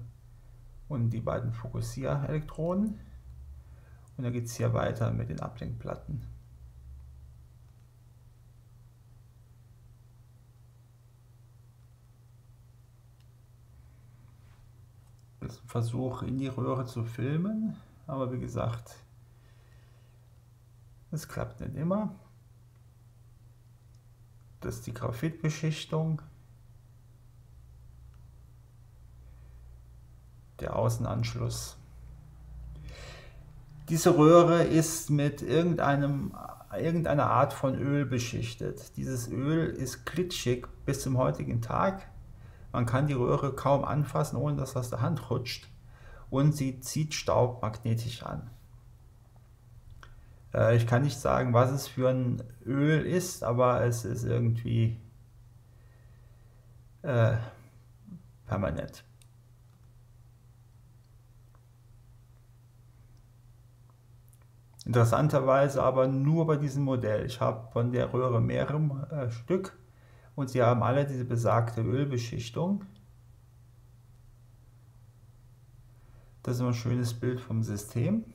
und die beiden Fokussierelektroden. Und dann geht es hier weiter mit den Ablenkplatten. Das ist ein Versuch in die Röhre zu filmen, aber wie gesagt, es klappt nicht immer. Das ist die Graphitbeschichtung. Der Außenanschluss. Diese Röhre ist mit irgendeinem, irgendeiner Art von Öl beschichtet. Dieses Öl ist glitschig bis zum heutigen Tag. Man kann die Röhre kaum anfassen, ohne dass das aus der Hand rutscht. Und sie zieht Staub magnetisch an. Äh, ich kann nicht sagen, was es für ein Öl ist, aber es ist irgendwie äh, permanent. Interessanterweise aber nur bei diesem Modell. Ich habe von der Röhre mehrere äh, Stück und sie haben alle diese besagte Ölbeschichtung. Das ist ein schönes Bild vom System.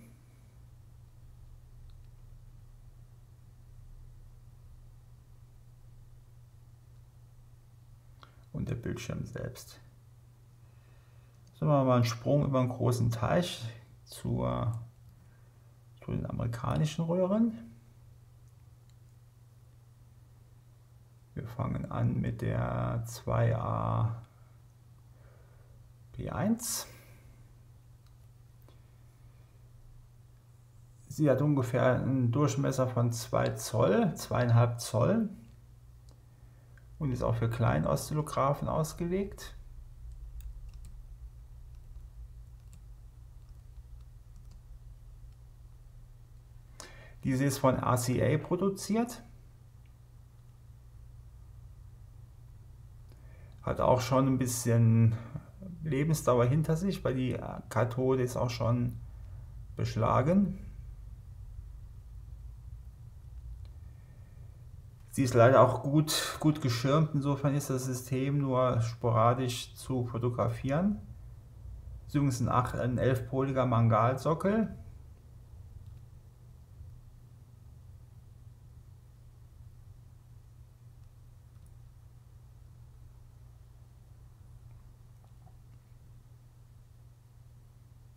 und der Bildschirm selbst. So machen wir mal einen Sprung über einen großen Teich zur, zu den amerikanischen Röhren. Wir fangen an mit der 2A P1. Sie hat ungefähr einen Durchmesser von 2 Zoll, 2,5 Zoll und ist auch für Kleinoszillographen ausgelegt. Diese ist von RCA produziert. Hat auch schon ein bisschen Lebensdauer hinter sich, weil die Kathode ist auch schon beschlagen. Sie ist leider auch gut, gut geschirmt, insofern ist das System nur sporadisch zu fotografieren. Das ein, 8, ein 11-poliger Mangalsockel.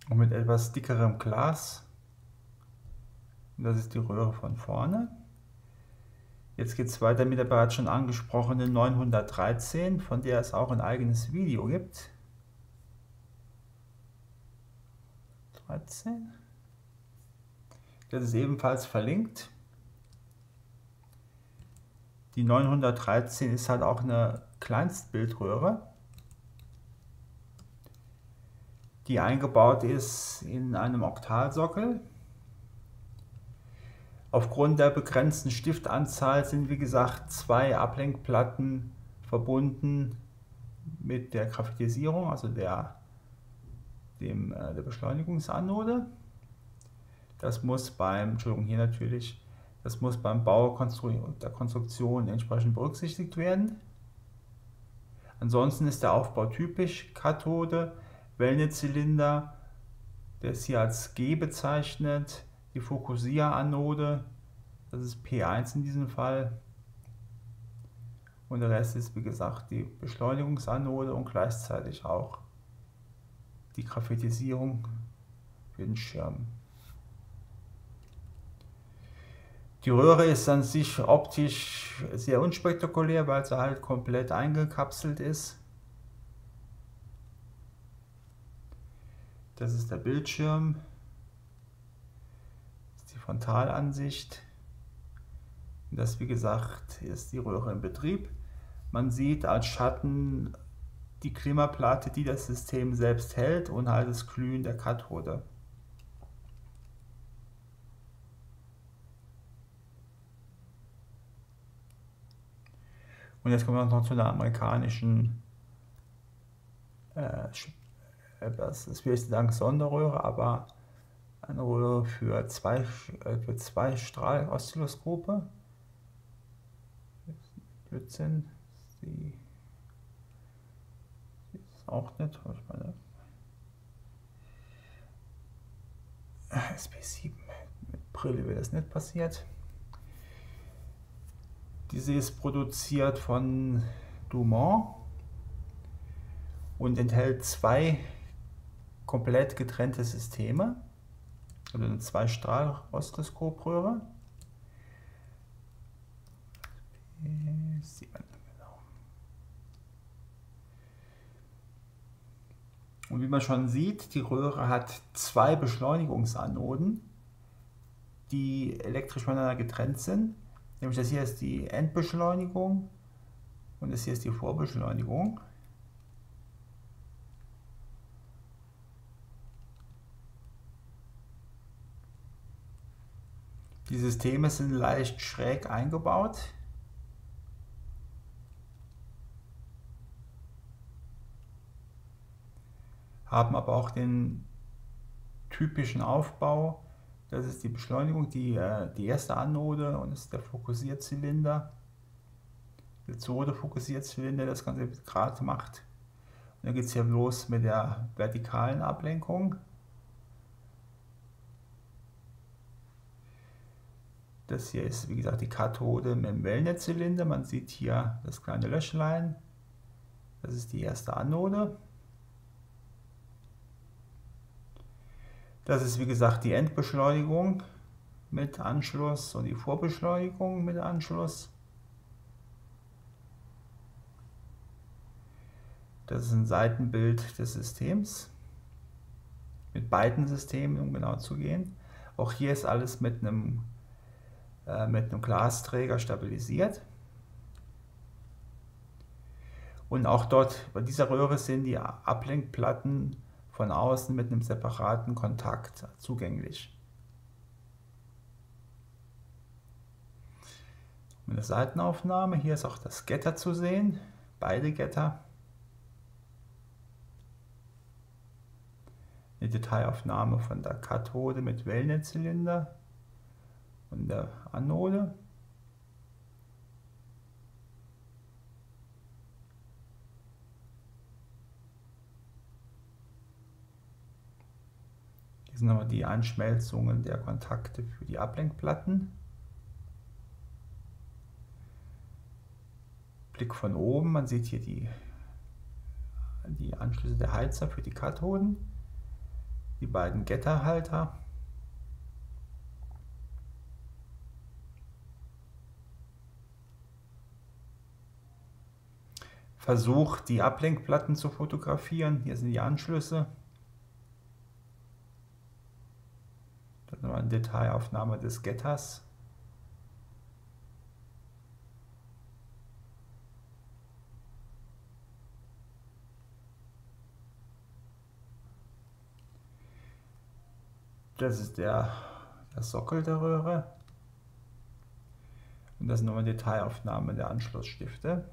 Und mit etwas dickerem Glas. Das ist die Röhre von vorne. Jetzt geht es weiter mit der bereits schon angesprochenen 913, von der es auch ein eigenes Video gibt. 13. Das ist ebenfalls verlinkt. Die 913 ist halt auch eine Kleinstbildröhre, die eingebaut ist in einem Oktalsockel. Aufgrund der begrenzten Stiftanzahl sind wie gesagt zwei Ablenkplatten verbunden mit der Graphitisierung, also der, dem, äh, der Beschleunigungsanode. Das muss beim, Entschuldigung, hier natürlich, das muss beim Bau der Konstruktion entsprechend berücksichtigt werden. Ansonsten ist der Aufbau typisch Kathode, Wellnetzzylinder, der ist hier als G bezeichnet, die Fokussieranode, das ist P1 in diesem Fall. Und der Rest ist, wie gesagt, die Beschleunigungsanode und gleichzeitig auch die Graphitisierung für den Schirm. Die Röhre ist an sich optisch sehr unspektakulär, weil sie halt komplett eingekapselt ist. Das ist der Bildschirm. Das ist die Frontalansicht. Das, wie gesagt, ist die Röhre in Betrieb. Man sieht als Schatten die Klimaplatte, die das System selbst hält und halt das Glühen der Kathode. Und jetzt kommen wir noch zu der amerikanischen, äh, das ist vielleicht dank Sonderröhre, aber eine Röhre für zwei, äh, für zwei Strahl-Oszilloskope. Blödsinn, die ist auch nicht, ich meine, SP7 mit Brille wäre das nicht passiert. Diese ist produziert von Dumont und enthält zwei komplett getrennte Systeme, also eine Zwei-Strahl-Oszilloskopröhre. Und wie man schon sieht, die Röhre hat zwei Beschleunigungsanoden, die elektrisch voneinander getrennt sind. Nämlich das hier ist die Endbeschleunigung und das hier ist die Vorbeschleunigung. Die Systeme sind leicht schräg eingebaut. Haben aber auch den typischen Aufbau, das ist die Beschleunigung, die, äh, die erste Anode und das ist der Fokussierzylinder. Der zweite Fokussierzylinder, das Ganze gerade macht. Und dann geht es hier los mit der vertikalen Ablenkung. Das hier ist, wie gesagt, die Kathode mit dem Wellnetzzylinder. Man sieht hier das kleine Löschlein. Das ist die erste Anode. Das ist wie gesagt die Endbeschleunigung mit Anschluss und die Vorbeschleunigung mit Anschluss. Das ist ein Seitenbild des Systems. Mit beiden Systemen, um genau zu gehen. Auch hier ist alles mit einem, mit einem Glasträger stabilisiert. Und auch dort bei dieser Röhre sind die Ablenkplatten von außen mit einem separaten Kontakt zugänglich. Mit der Seitenaufnahme, hier ist auch das Getter zu sehen, beide Getter. Eine Detailaufnahme von der Kathode mit Wellnetzzylinder und der Anode. Hier sind aber die Einschmelzungen der Kontakte für die Ablenkplatten. Blick von oben, man sieht hier die, die Anschlüsse der Heizer für die Kathoden, die beiden Getterhalter. Versuch die Ablenkplatten zu fotografieren. Hier sind die Anschlüsse. Das ist nochmal eine Detailaufnahme des Getters. Das ist der, der Sockel der Röhre. Und das ist nochmal eine Detailaufnahme der Anschlussstifte.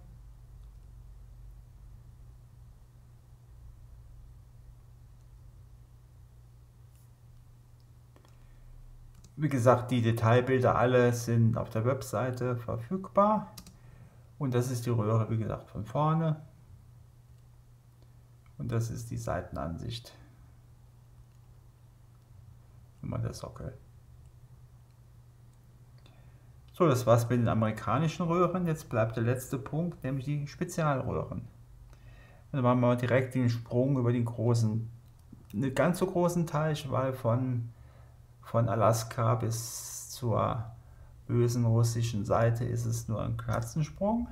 Wie gesagt, die Detailbilder alle sind auf der Webseite verfügbar. Und das ist die Röhre, wie gesagt, von vorne. Und das ist die Seitenansicht. Immer der Sockel. So, das war's mit den amerikanischen Röhren. Jetzt bleibt der letzte Punkt, nämlich die Spezialröhren. Dann machen wir direkt den Sprung über den großen, nicht ganz so großen Teich, weil von von Alaska bis zur bösen russischen Seite ist es nur ein Katzensprung.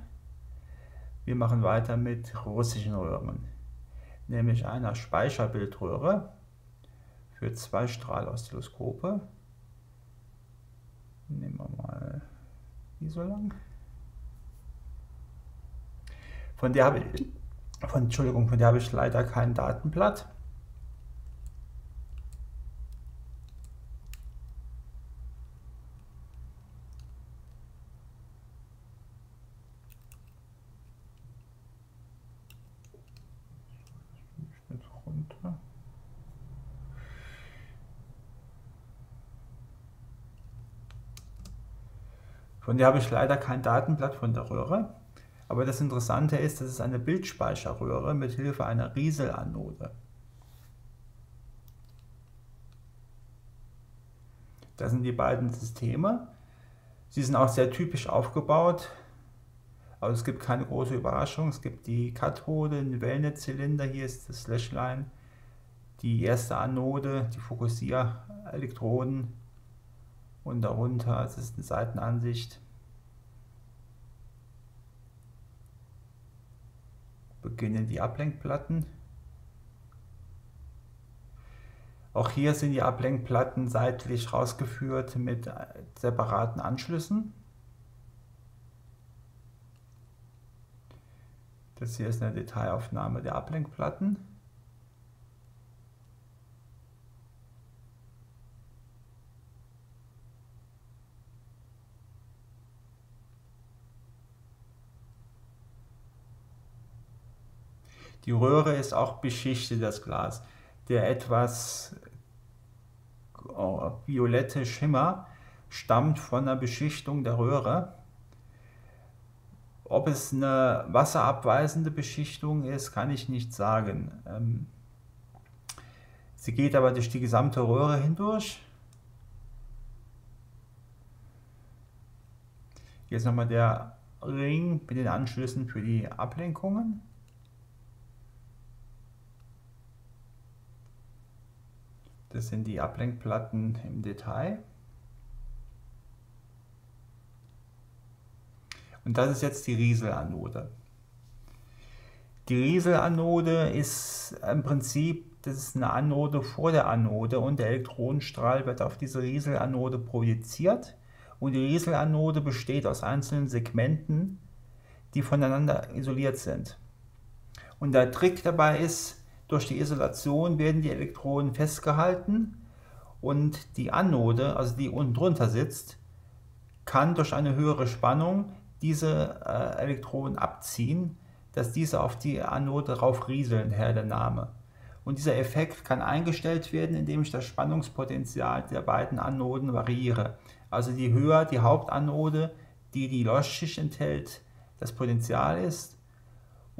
Wir machen weiter mit russischen Röhren, nämlich einer Speicherbildröhre für zwei Strahloszilloskope. Nehmen wir mal die so lang. Von der habe ich, von, Entschuldigung, von der habe ich leider kein Datenblatt. Von der habe ich leider kein Datenblatt von der Röhre. Aber das Interessante ist, das ist eine Bildspeicherröhre mit Hilfe einer Rieselanode. Das sind die beiden Systeme. Sie sind auch sehr typisch aufgebaut. Aber es gibt keine große Überraschung. Es gibt die Kathode, den Wellnetzylinder, hier ist das Slashline, die erste Anode, die Fokussierelektroden und darunter, es ist eine Seitenansicht, beginnen die Ablenkplatten. Auch hier sind die Ablenkplatten seitlich rausgeführt mit separaten Anschlüssen. Das hier ist eine Detailaufnahme der Ablenkplatten. Die Röhre ist auch beschichtet, das Glas. Der etwas oh, violette Schimmer stammt von der Beschichtung der Röhre. Ob es eine wasserabweisende Beschichtung ist, kann ich nicht sagen. Ähm, sie geht aber durch die gesamte Röhre hindurch. Ist nochmal der Ring mit den Anschlüssen für die Ablenkungen. Das sind die Ablenkplatten im Detail. Und das ist jetzt die Rieselanode. Die Rieselanode ist im Prinzip, das ist eine Anode vor der Anode und der Elektronenstrahl wird auf diese Rieselanode projiziert. Und die Rieselanode besteht aus einzelnen Segmenten, die voneinander isoliert sind. Und der Trick dabei ist, durch die Isolation werden die Elektronen festgehalten und die Anode, also die unten drunter sitzt, kann durch eine höhere Spannung diese äh, Elektronen abziehen, dass diese auf die Anode drauf rieseln, her der Name. Und dieser Effekt kann eingestellt werden, indem ich das Spannungspotenzial der beiden Anoden variiere. Also je höher die Hauptanode, die die Leuchtschicht enthält, das Potential ist,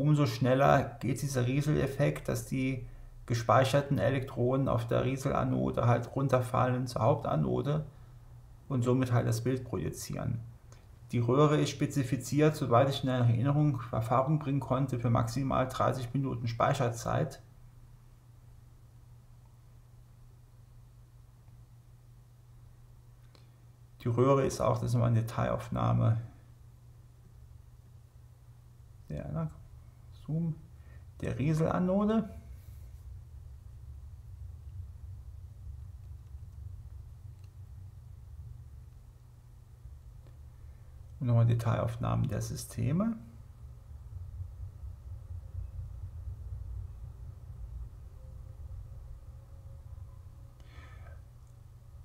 umso schneller geht dieser Rieseleffekt, dass die gespeicherten Elektronen auf der Rieselanode halt runterfallen zur Hauptanode und somit halt das Bild projizieren. Die Röhre ist spezifiziert, soweit ich in Erinnerung Erfahrung bringen konnte, für maximal 30 Minuten Speicherzeit. Die Röhre ist auch, das ist mal eine Detailaufnahme. Ja, ne? Zoom der Rieselanode. Und nochmal Detailaufnahmen der Systeme.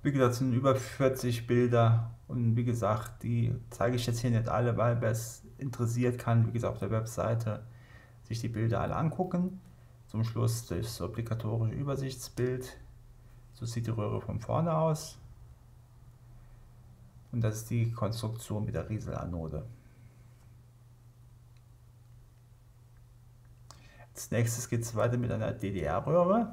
Wie gesagt, es sind über 40 Bilder und wie gesagt, die zeige ich jetzt hier nicht alle, weil wer es interessiert kann, wie gesagt, auf der Webseite sich die Bilder alle angucken. Zum Schluss das obligatorische Übersichtsbild. So sieht die Röhre von vorne aus. Und das ist die Konstruktion mit der Rieselanode. Als nächstes geht es weiter mit einer DDR-Röhre,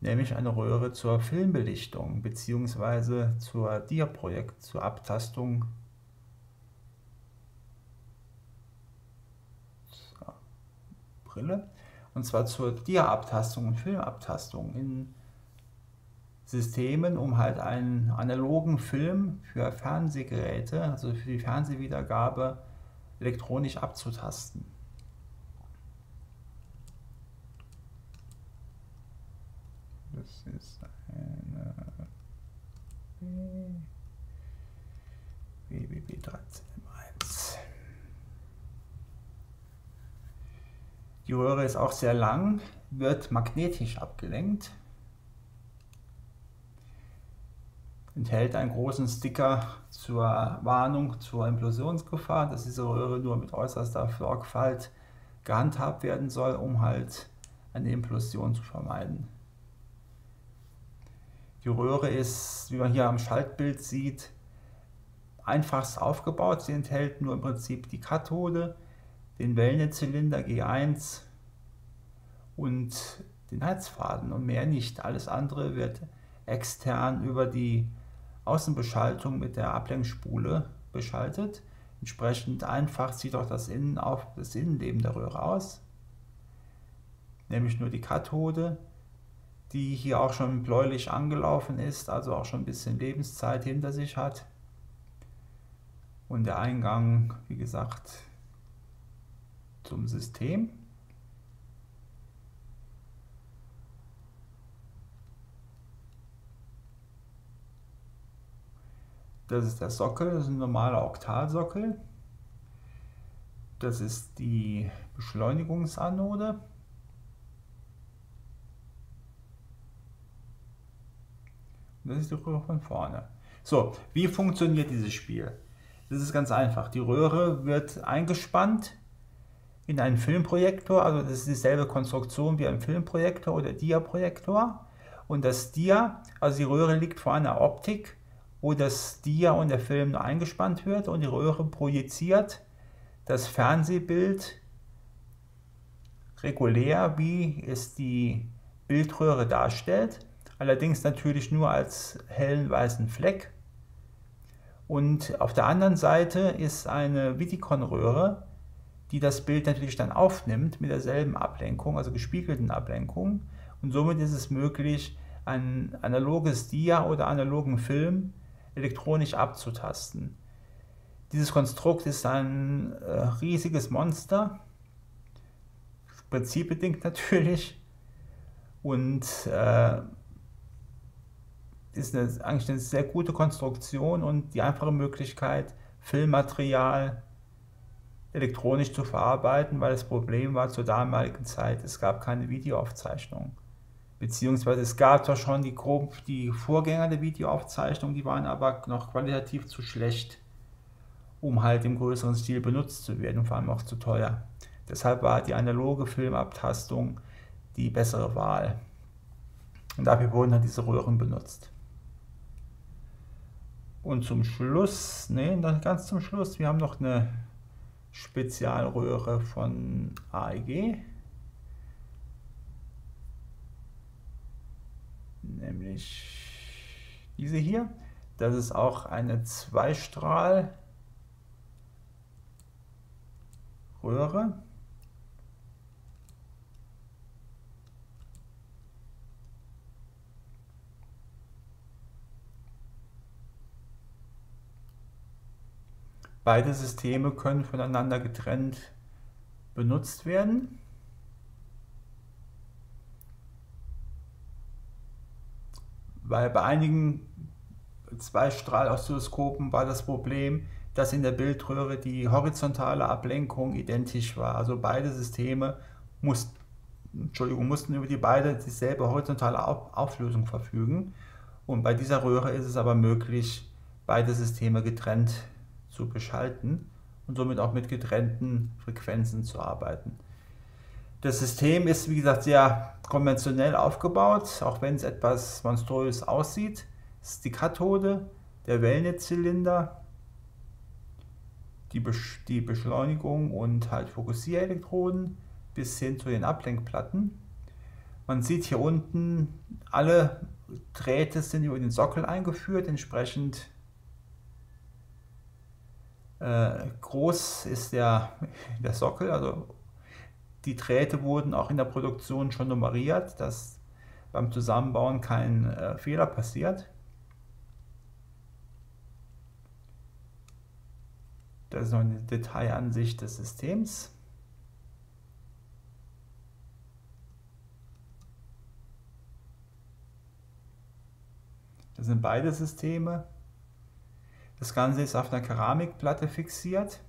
nämlich eine Röhre zur Filmbelichtung bzw. zur Diaprojekt, zur Abtastung Brille. Und zwar zur Dia-Abtastung und Filmabtastung in Systemen, um halt einen analogen Film für Fernsehgeräte, also für die Fernsehwiedergabe, elektronisch abzutasten. Das ist eine BBB13. Die Röhre ist auch sehr lang, wird magnetisch abgelenkt. enthält einen großen Sticker zur Warnung zur Implosionsgefahr, dass diese Röhre nur mit äußerster Sorgfalt gehandhabt werden soll, um halt eine Implosion zu vermeiden. Die Röhre ist, wie man hier am Schaltbild sieht, einfachst aufgebaut. Sie enthält nur im Prinzip die Kathode, den Wellenzylinder G1 und den Heizfaden und mehr nicht. Alles andere wird extern über die Außenbeschaltung mit der Ablenkspule beschaltet. Entsprechend einfach sieht auch das, Innen auf, das Innenleben der Röhre aus, nämlich nur die Kathode, die hier auch schon bläulich angelaufen ist, also auch schon ein bisschen Lebenszeit hinter sich hat. Und der Eingang, wie gesagt, zum System. Das ist der Sockel, das ist ein normaler Oktalsockel. Das ist die Beschleunigungsanode. Das ist die Röhre von vorne. So, wie funktioniert dieses Spiel? Das ist ganz einfach. Die Röhre wird eingespannt in einen Filmprojektor, also das ist dieselbe Konstruktion wie ein Filmprojektor oder Dia-Projektor. Und das Dia, also die Röhre liegt vor einer Optik, wo das Dia und der Film nur eingespannt wird und die Röhre projiziert das Fernsehbild regulär, wie es die Bildröhre darstellt, allerdings natürlich nur als hellen weißen Fleck. Und auf der anderen Seite ist eine Viticon-Röhre, die das Bild natürlich dann aufnimmt mit derselben Ablenkung, also gespiegelten Ablenkung. Und somit ist es möglich, ein analoges Dia oder analogen Film elektronisch abzutasten. Dieses Konstrukt ist ein äh, riesiges Monster, prinzipbedingt natürlich, und äh, ist eine, eigentlich eine sehr gute Konstruktion und die einfache Möglichkeit, Filmmaterial elektronisch zu verarbeiten, weil das Problem war zur damaligen Zeit, es gab keine Videoaufzeichnung. Beziehungsweise es gab zwar schon die, die Vorgänger der Videoaufzeichnung, die waren aber noch qualitativ zu schlecht, um halt im größeren Stil benutzt zu werden und vor allem auch zu teuer. Deshalb war die analoge Filmabtastung die bessere Wahl. Und dafür wurden halt diese Röhren benutzt. Und zum Schluss, ne, ganz zum Schluss, wir haben noch eine Spezialröhre von AEG. nämlich diese hier. Das ist auch eine Zweistrahlröhre. Beide Systeme können voneinander getrennt benutzt werden. weil bei einigen Zweistrahl-Oszilloskopen war das Problem, dass in der Bildröhre die horizontale Ablenkung identisch war. Also beide Systeme mussten, Entschuldigung, mussten über die beide dieselbe horizontale Auflösung verfügen. Und bei dieser Röhre ist es aber möglich, beide Systeme getrennt zu beschalten und somit auch mit getrennten Frequenzen zu arbeiten. Das System ist, wie gesagt, sehr konventionell aufgebaut, auch wenn es etwas monströs aussieht. Das ist die Kathode, der Wellnetzylinder, die, Besch die Beschleunigung und halt Fokussierelektroden bis hin zu den Ablenkplatten. Man sieht hier unten, alle Drähte sind über den Sockel eingeführt, entsprechend groß ist der, der Sockel, also die Drähte wurden auch in der Produktion schon nummeriert. Das beim Zusammenbauen kein äh, Fehler passiert. Das ist noch eine Detailansicht des Systems. Das sind beide Systeme. Das Ganze ist auf einer Keramikplatte fixiert.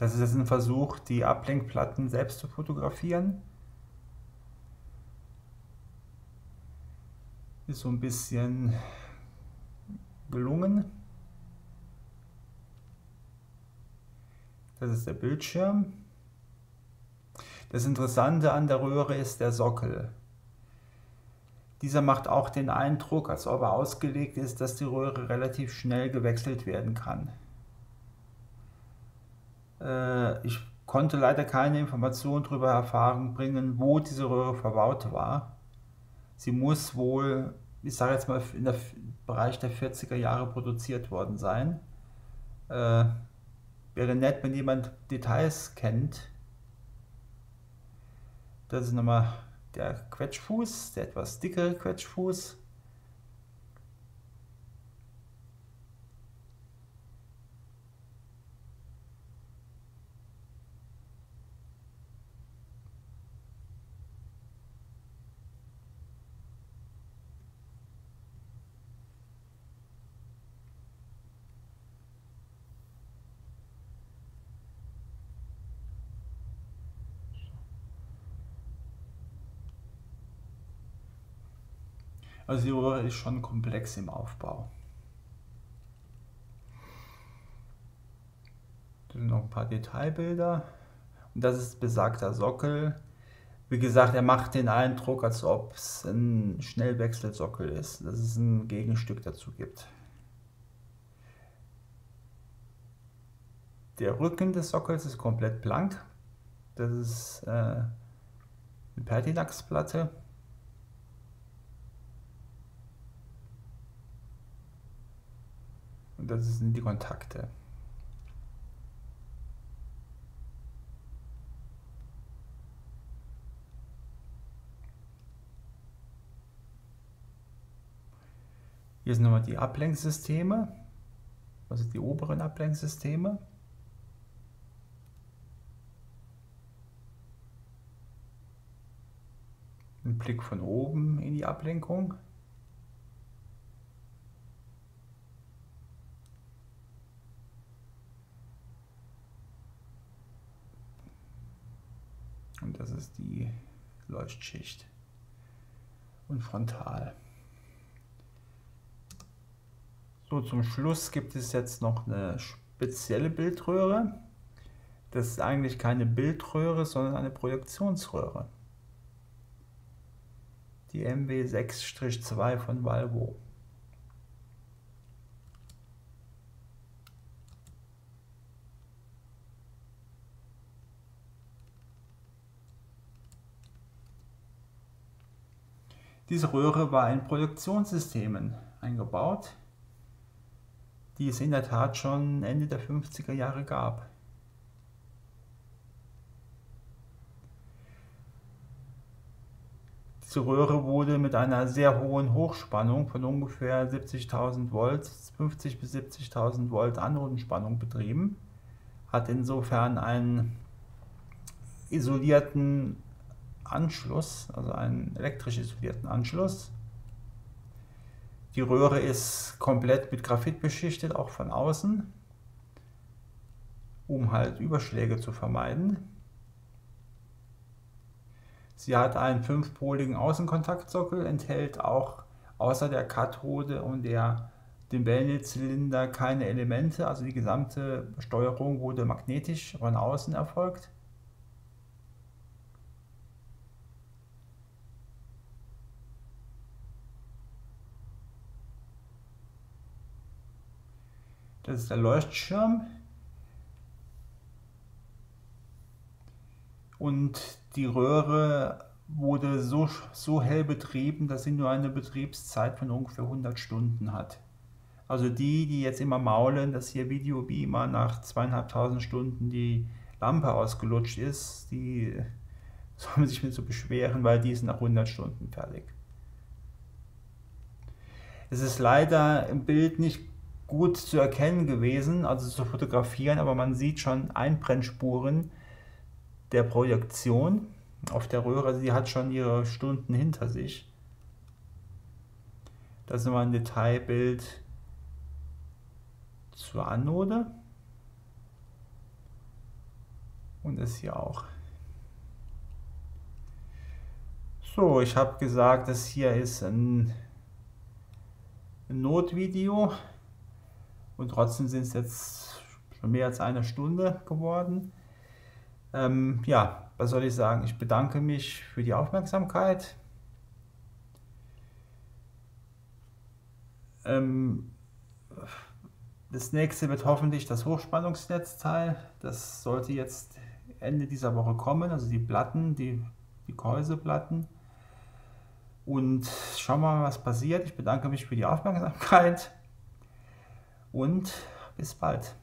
Das ist jetzt ein Versuch, die Ablenkplatten selbst zu fotografieren. Ist so ein bisschen gelungen. Das ist der Bildschirm. Das Interessante an der Röhre ist der Sockel. Dieser macht auch den Eindruck, als ob er ausgelegt ist, dass die Röhre relativ schnell gewechselt werden kann. Äh, ich konnte leider keine Informationen darüber erfahren bringen, wo diese Röhre verbaut war. Sie muss wohl, ich sage jetzt mal, im Bereich der 40er Jahre produziert worden sein. Äh, wäre nett, wenn jemand Details kennt. Das ist nochmal der Quetschfuß, der etwas dickere Quetschfuß. Also die Röhre ist schon komplex im Aufbau. Noch ein paar Detailbilder. Und das ist besagter Sockel. Wie gesagt, er macht den Eindruck, als ob es ein Schnellwechselsockel ist, dass es ein Gegenstück dazu gibt. Der Rücken des Sockels ist komplett blank. Das ist äh, eine Pertinax-Platte. Und das sind die Kontakte. Hier sind nochmal die Ablenksysteme, also die oberen Ablenksysteme. Ein Blick von oben in die Ablenkung. Und das ist die Leuchtschicht. Und frontal. So, zum Schluss gibt es jetzt noch eine spezielle Bildröhre. Das ist eigentlich keine Bildröhre, sondern eine Projektionsröhre. Die MW6-2 von Valvo. Diese Röhre war in Produktionssystemen eingebaut, die es in der Tat schon Ende der 50er Jahre gab. Diese Röhre wurde mit einer sehr hohen Hochspannung von ungefähr 70.000 Volt, 50 bis 70.000 Volt Anodenspannung betrieben, hat insofern einen isolierten Anschluss, also einen elektrisch isolierten Anschluss. Die Röhre ist komplett mit Graphit beschichtet, auch von außen, um halt Überschläge zu vermeiden. Sie hat einen fünfpoligen Außenkontaktsockel, enthält auch außer der Kathode und der, dem Wellnetzylinder keine Elemente, also die gesamte Steuerung wurde magnetisch von außen erfolgt. Das ist der Leuchtschirm. Und die Röhre wurde so, so hell betrieben, dass sie nur eine Betriebszeit von ungefähr 100 Stunden hat. Also die, die jetzt immer maulen, dass hier Videobeamer nach zweieinhalbtausend Stunden die Lampe ausgelutscht ist, die sollen sich nicht so beschweren, weil die ist nach 100 Stunden fertig. Es ist leider im Bild nicht gut zu erkennen gewesen, also zu fotografieren, aber man sieht schon Einbrennspuren der Projektion auf der Röhre. Sie hat schon ihre Stunden hinter sich. Das ist nochmal ein Detailbild zur Anode. Und das hier auch. So, ich habe gesagt, das hier ist ein, ein Notvideo und trotzdem sind es jetzt schon mehr als eine Stunde geworden. Ähm, ja, was soll ich sagen? Ich bedanke mich für die Aufmerksamkeit. Ähm, das nächste wird hoffentlich das Hochspannungsnetzteil. Das sollte jetzt Ende dieser Woche kommen, also die Platten, die, die Gehäuseplatten. Und schauen wir mal, was passiert. Ich bedanke mich für die Aufmerksamkeit und bis bald.